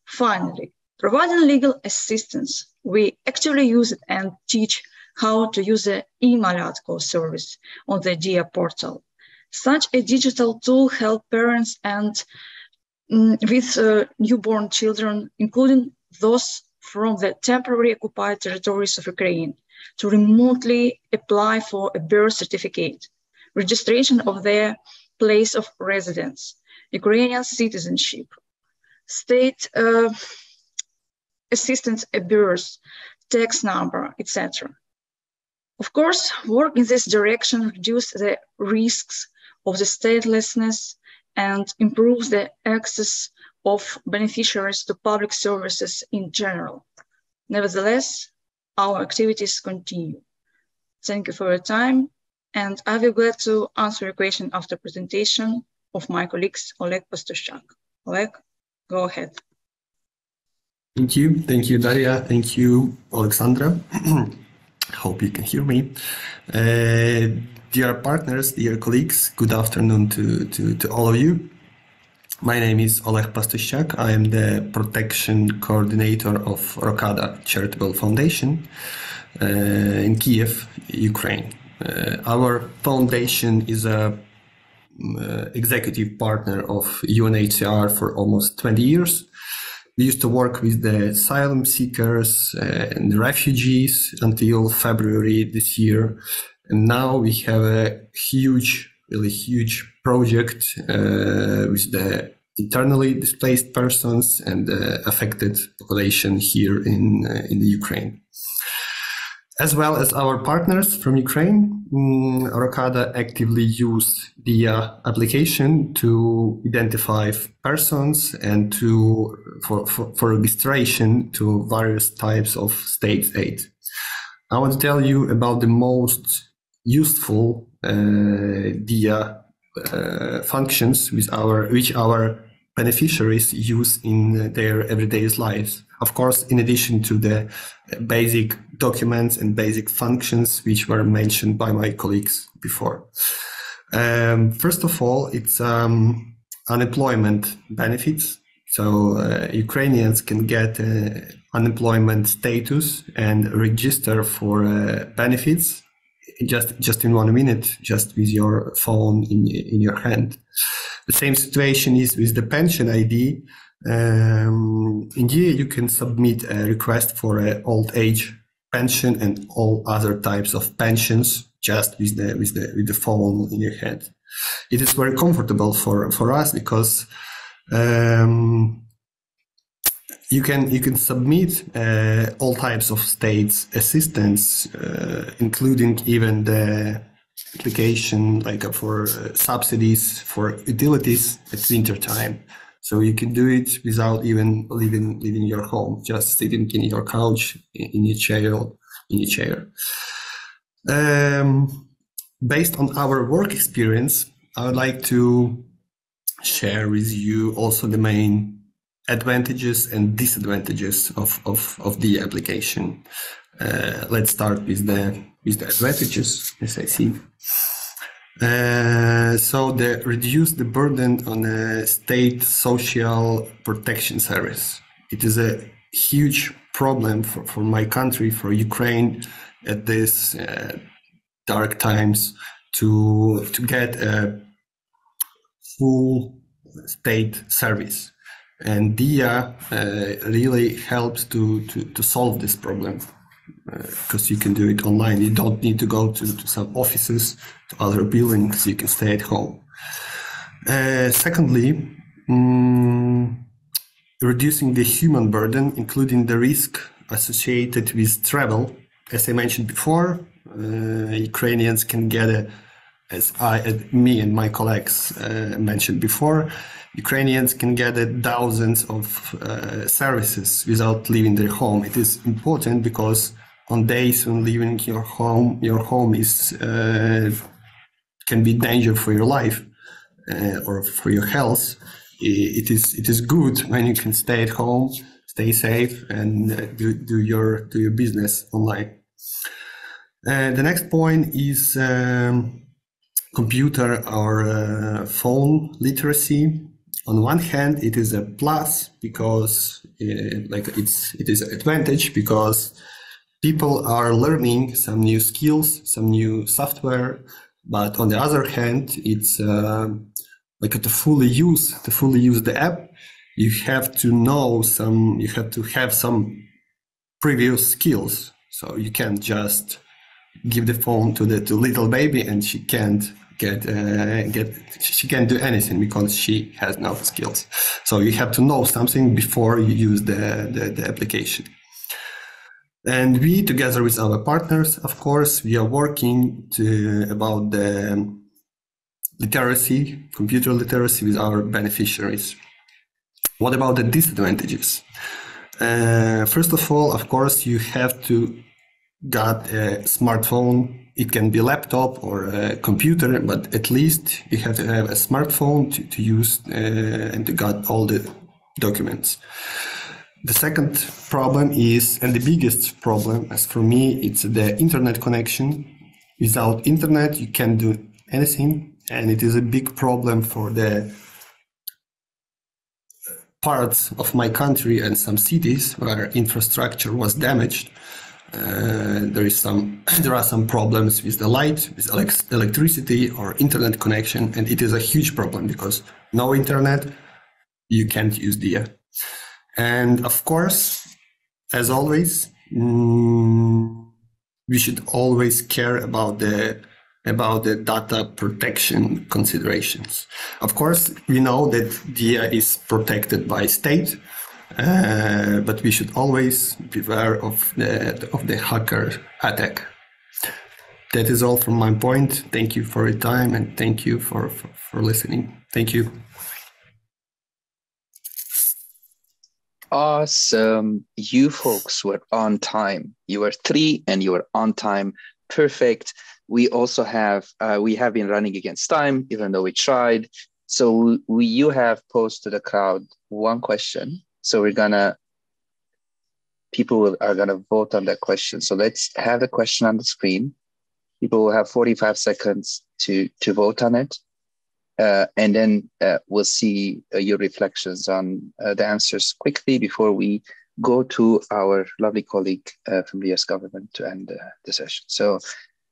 Finally, providing legal assistance, we actively use it and teach how to use the eMalyatko service on the Diia portal. Such a digital tool helps parents and um, with uh, newborn children, including those from the temporary occupied territories of Ukraine, to remotely apply for a birth certificate, registration of their place of residence, Ukrainian citizenship, state uh, assistance at birth, tax number, etc. Of course, work in this direction reduces the risks of the statelessness and improves the access of beneficiaries to public services in general. Nevertheless, our activities continue. Thank you for your time, and I will be glad to answer your question after presentation of my colleagues Oleg Pastushchak. Oleg, go ahead. Thank you. Thank you, Daria. Thank you, Alexandra. Hope you can hear me. Uh, dear partners, dear colleagues, good afternoon to, to, to all of you. My name is Oleg Pastushchak. I am the protection coordinator of Rokada Charitable Foundation uh, in Kiev, Ukraine. Uh, our foundation is a uh, executive partner of UNHCR for almost 20 years we used to work with the asylum seekers and refugees until February this year. And now we have a huge, really huge project uh, with the internally displaced persons and the affected population here in, uh, in the Ukraine as well as our partners from Ukraine, um, Rokada actively use the uh, application to identify persons and to for, for, for, registration to various types of state aid. I want to tell you about the most useful uh, Diia uh, functions with our which our beneficiaries use in their everyday lives. Of course, in addition to the basic documents and basic functions which were mentioned by my colleagues before. Um, first of all, it's um, unemployment benefits. So uh, Ukrainians can get uh, unemployment status and register for uh, benefits just just in one minute, just with your phone in in your hand. The same situation is with the pension ID. Um, in here, you can submit a request for an old age pension and all other types of pensions just with the with the with the phone in your hand. It is very comfortable for for us because um, you can you can submit uh, all types of states assistance, uh, including even the application like uh, for uh, subsidies for utilities at winter time. So you can do it without even leaving leaving your home, just sitting in your couch in your chair in your chair. Um, based on our work experience, I would like to share with you also the main advantages and disadvantages of, of, of the application. Uh, let's start with the with the advantages, as I see. Uh, so they reduce the burden on the state social protection service. It is a huge problem for, for my country, for Ukraine, at this uh, dark times to to get a full state service. And Diia uh, really helps to, to, to solve this problem because uh, you can do it online. You don't need to go to, to some offices, to other buildings. You can stay at home. Uh, secondly, um, reducing the human burden, including the risk associated with travel. As I mentioned before, uh, Ukrainians can get a, as I, me and my colleagues uh, mentioned before, Ukrainians can get thousands of uh, services without leaving their home. It is important because on days when leaving your home, your home is uh, can be danger for your life uh, or for your health. It is it is good when you can stay at home, stay safe, and uh, do, do your do your business online. Uh, the next point is um, computer or uh, phone literacy on one hand it is a plus because uh, like it's it is an advantage because people are learning some new skills some new software but on the other hand it's uh, like to fully use to fully use the app you have to know some you have to have some previous skills. So you can't just give the phone to the to little baby and she can't get uh, get she can't do anything because she has no skills. So you have to know something before you use the, the, the application. And we together with our partners of course we are working to about the literacy computer literacy with our beneficiaries. What about the disadvantages? Uh, first of all of course you have to got a smartphone it can be laptop or a computer, but at least you have to have a smartphone to, to use uh, and to get all the documents. The second problem is, and the biggest problem, as for me, it's the internet connection. Without internet, you can't do anything, and it is a big problem for the parts of my country and some cities where infrastructure was damaged there is some there are some problems with the light with electricity or internet connection and it is a huge problem because no internet you can't use Diia and of course as always mm, we should always care about the about the data protection considerations. Of course we know that Diia is protected by state uh, but we should always beware of the of the hacker attack. That is all from my point. Thank you for your time and thank you for, for, for listening. Thank you. Awesome. You folks were on time. You were three and you were on time. Perfect. We also have, uh, we have been running against time, even though we tried. So we, you have posed to the crowd one question so we're gonna people are gonna vote on that question. So let's have the question on the screen. People will have 45 seconds to to vote on it, uh, and then uh, we'll see uh, your reflections on uh, the answers quickly before we go to our lovely colleague uh, from the US government to end the session. So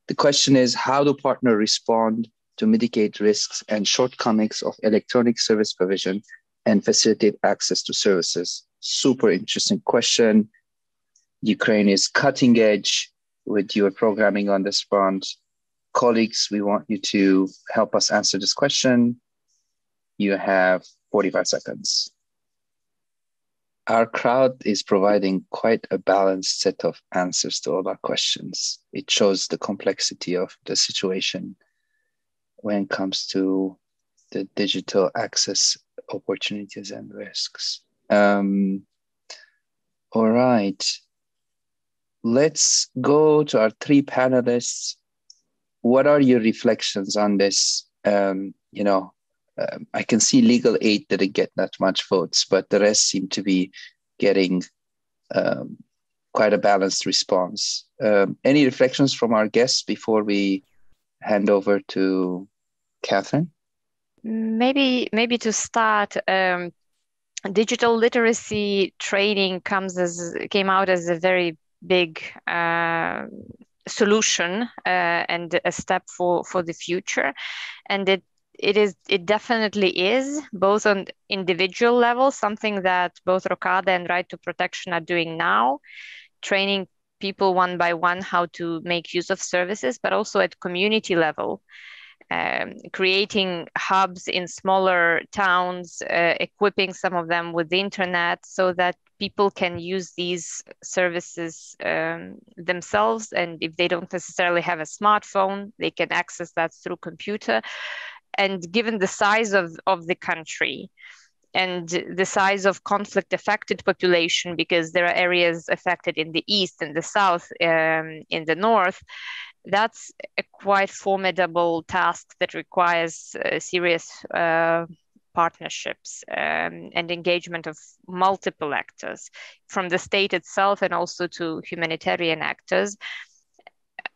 the question is, how do partners respond to mitigate risks and shortcomings of electronic service provision and facilitate access to services? Super interesting question. Ukraine is cutting edge with your programming on this front. Colleagues, we want you to help us answer this question. You have 45 seconds. Our crowd is providing quite a balanced set of answers to all our questions. It shows the complexity of the situation when it comes to the digital access opportunities and risks. Um, all right. Let's go to our three panelists. What are your reflections on this? Um, you know, um, I can see legal aid didn't get that much votes, but the rest seem to be getting um, quite a balanced response. Um, any reflections from our guests before we hand over to Catherine? Maybe, maybe to start, um, digital literacy training comes as came out as a very big uh, solution uh, and a step for for the future, and it it is it definitely is both on individual level something that both Rokada and right to protection are doing now training people one by one how to make use of services but also at community level um, creating hubs in smaller towns uh, equipping some of them with the internet so that people can use these services um, themselves. And if they don't necessarily have a smartphone they can access that through computer. And given the size of, of the country and the size of conflict affected population because there are areas affected in the east and the south um, in the north that's a quite formidable task that requires uh, serious uh, partnerships um, and engagement of multiple actors from the state itself and also to humanitarian actors.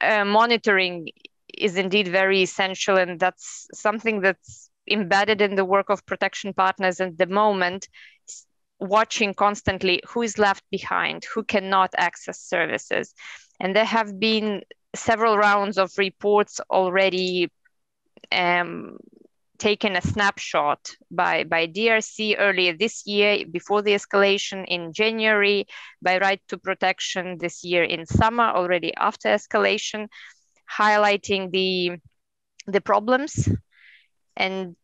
Uh, monitoring is indeed very essential and that's something that's embedded in the work of protection partners at the moment watching constantly who is left behind who cannot access services. And there have been several rounds of reports already um, taken a snapshot by, by DRC earlier this year before the escalation in January, by Right to Protection this year in summer, already after escalation highlighting the the problems. And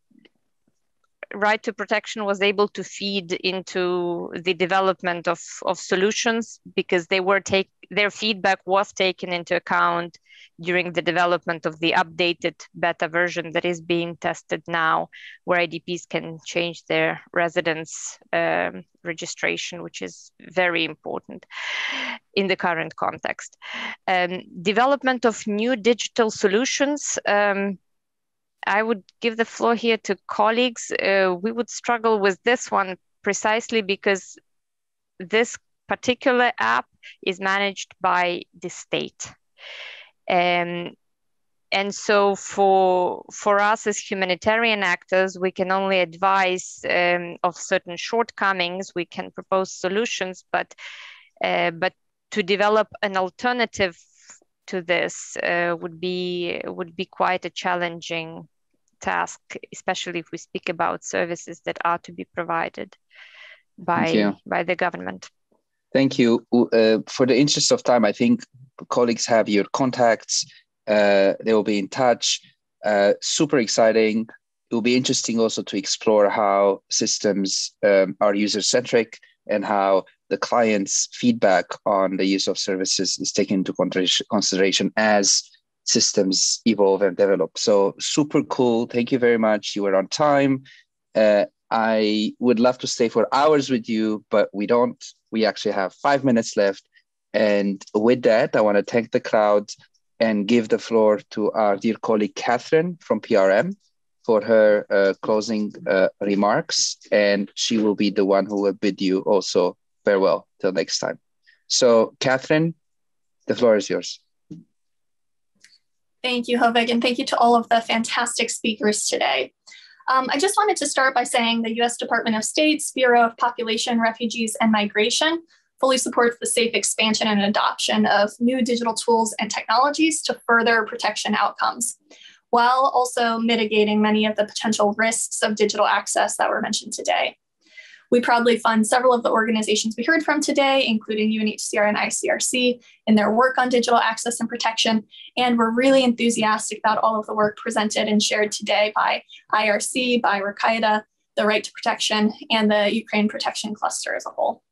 right to protection was able to feed into the development of, of solutions because they were take their feedback was taken into account during the development of the updated beta version that is being tested now where idps can change their residence um, registration which is very important in the current context um, development of new digital solutions um, I would give the floor here to colleagues. Uh, we would struggle with this one precisely because this particular app is managed by the state. Um, and so for for us as humanitarian actors we can only advise um, of certain shortcomings we can propose solutions but uh, but to develop an alternative to this uh, would be would be quite a challenging task, especially if we speak about services that are to be provided by by the government. Thank you. Uh, for the interest of time, I think colleagues have your contacts. Uh, they will be in touch. Uh, super exciting. It will be interesting also to explore how systems um, are user centric and how the client's feedback on the use of services is taken into consideration as systems evolve and develop. So super cool. Thank you very much. You were on time. Uh, I would love to stay for hours with you, but we don't. We actually have five minutes left. And with that, I want to thank the crowd and give the floor to our dear colleague Catherine from PRM for her uh, closing uh, remarks. And she will be the one who will bid you also farewell till next time. So, Catherine, the floor is yours. Thank you, Hovig, and thank you to all of the fantastic speakers today. Um, I just wanted to start by saying the US Department of State's Bureau of Population, Refugees, and Migration fully supports the safe expansion and adoption of new digital tools and technologies to further protection outcomes, while also mitigating many of the potential risks of digital access that were mentioned today. We proudly fund several of the organizations we heard from today, including UNHCR and ICRC, in their work on digital access and protection. And we're really enthusiastic about all of the work presented and shared today by IRC, by Rokada, the Right to Protection, and the Ukraine Protection Cluster as a whole.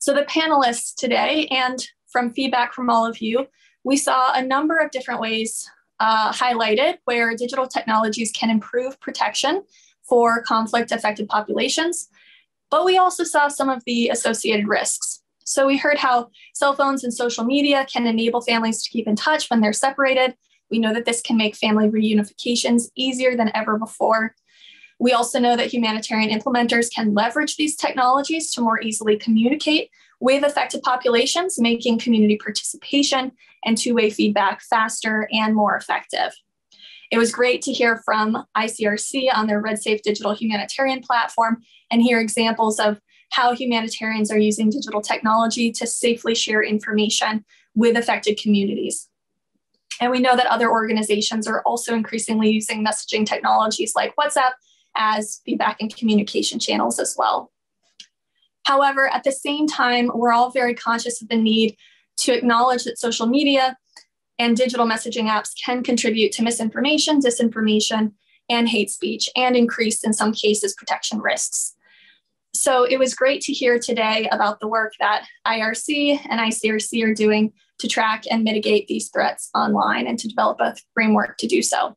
So, the panelists today, and from feedback from all of you, we saw a number of different ways uh, highlighted where digital technologies can improve protection for conflict affected populations. But we also saw some of the associated risks. So we heard how cell phones and social media can enable families to keep in touch when they're separated. We know that this can make family reunifications easier than ever before. We also know that humanitarian implementers can leverage these technologies to more easily communicate with affected populations, making community participation and two way feedback faster and more effective. It was great to hear from ICRC on their RedSafe digital humanitarian platform and hear examples of how humanitarians are using digital technology to safely share information with affected communities. And we know that other organizations are also increasingly using messaging technologies like WhatsApp as feedback and communication channels as well. However, at the same time, we're all very conscious of the need to acknowledge that social media and digital messaging apps can contribute to misinformation, disinformation, and hate speech, and increase, in some cases, protection risks. So it was great to hear today about the work that IRC and ICRC are doing to track and mitigate these threats online and to develop a framework to do so.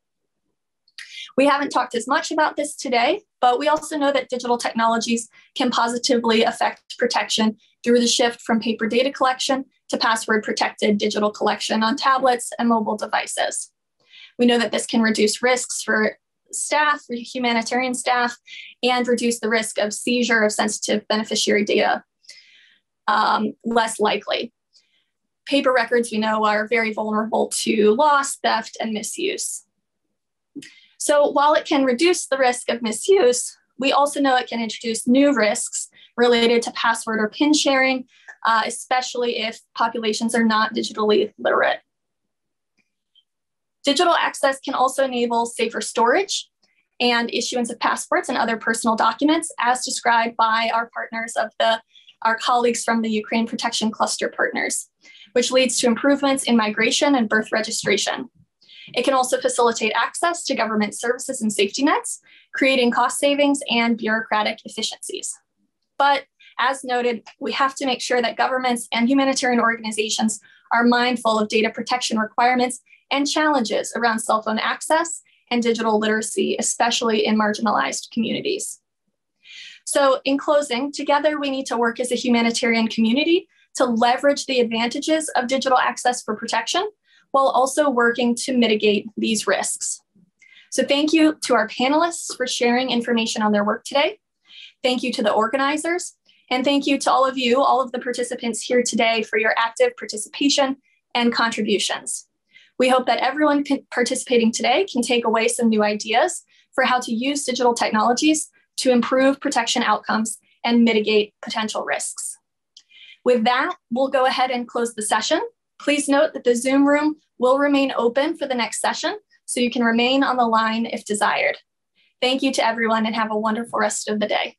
We haven't talked as much about this today, but we also know that digital technologies can positively affect protection through the shift from paper data collection to password protected digital collection on tablets and mobile devices. We know that this can reduce risks for staff, for humanitarian staff, and reduce the risk of seizure of sensitive beneficiary data um, less likely. Paper records we know are very vulnerable to loss, theft, and misuse. So while it can reduce the risk of misuse, we also know it can introduce new risks related to password or PIN sharing, uh, especially if populations are not digitally literate. Digital access can also enable safer storage and issuance of passports and other personal documents as described by our partners of the our colleagues from the Ukraine Protection Cluster partners, which leads to improvements in migration and birth registration. It can also facilitate access to government services and safety nets, creating cost savings and bureaucratic efficiencies. But as noted, we have to make sure that governments and humanitarian organizations are mindful of data protection requirements and challenges around cell phone access and digital literacy, especially in marginalized communities. So, in closing, together we need to work as a humanitarian community to leverage the advantages of digital access for protection while also working to mitigate these risks. So thank you to our panelists for sharing information on their work today. Thank you to the organizers. And thank you to all of you, all of the participants here today for your active participation and contributions. We hope that everyone participating today can take away some new ideas for how to use digital technologies to improve protection outcomes and mitigate potential risks. With that, we'll go ahead and close the session. Please note that the Zoom room will remain open for the next session, so you can remain on the line if desired. Thank you to everyone and have a wonderful rest of the day.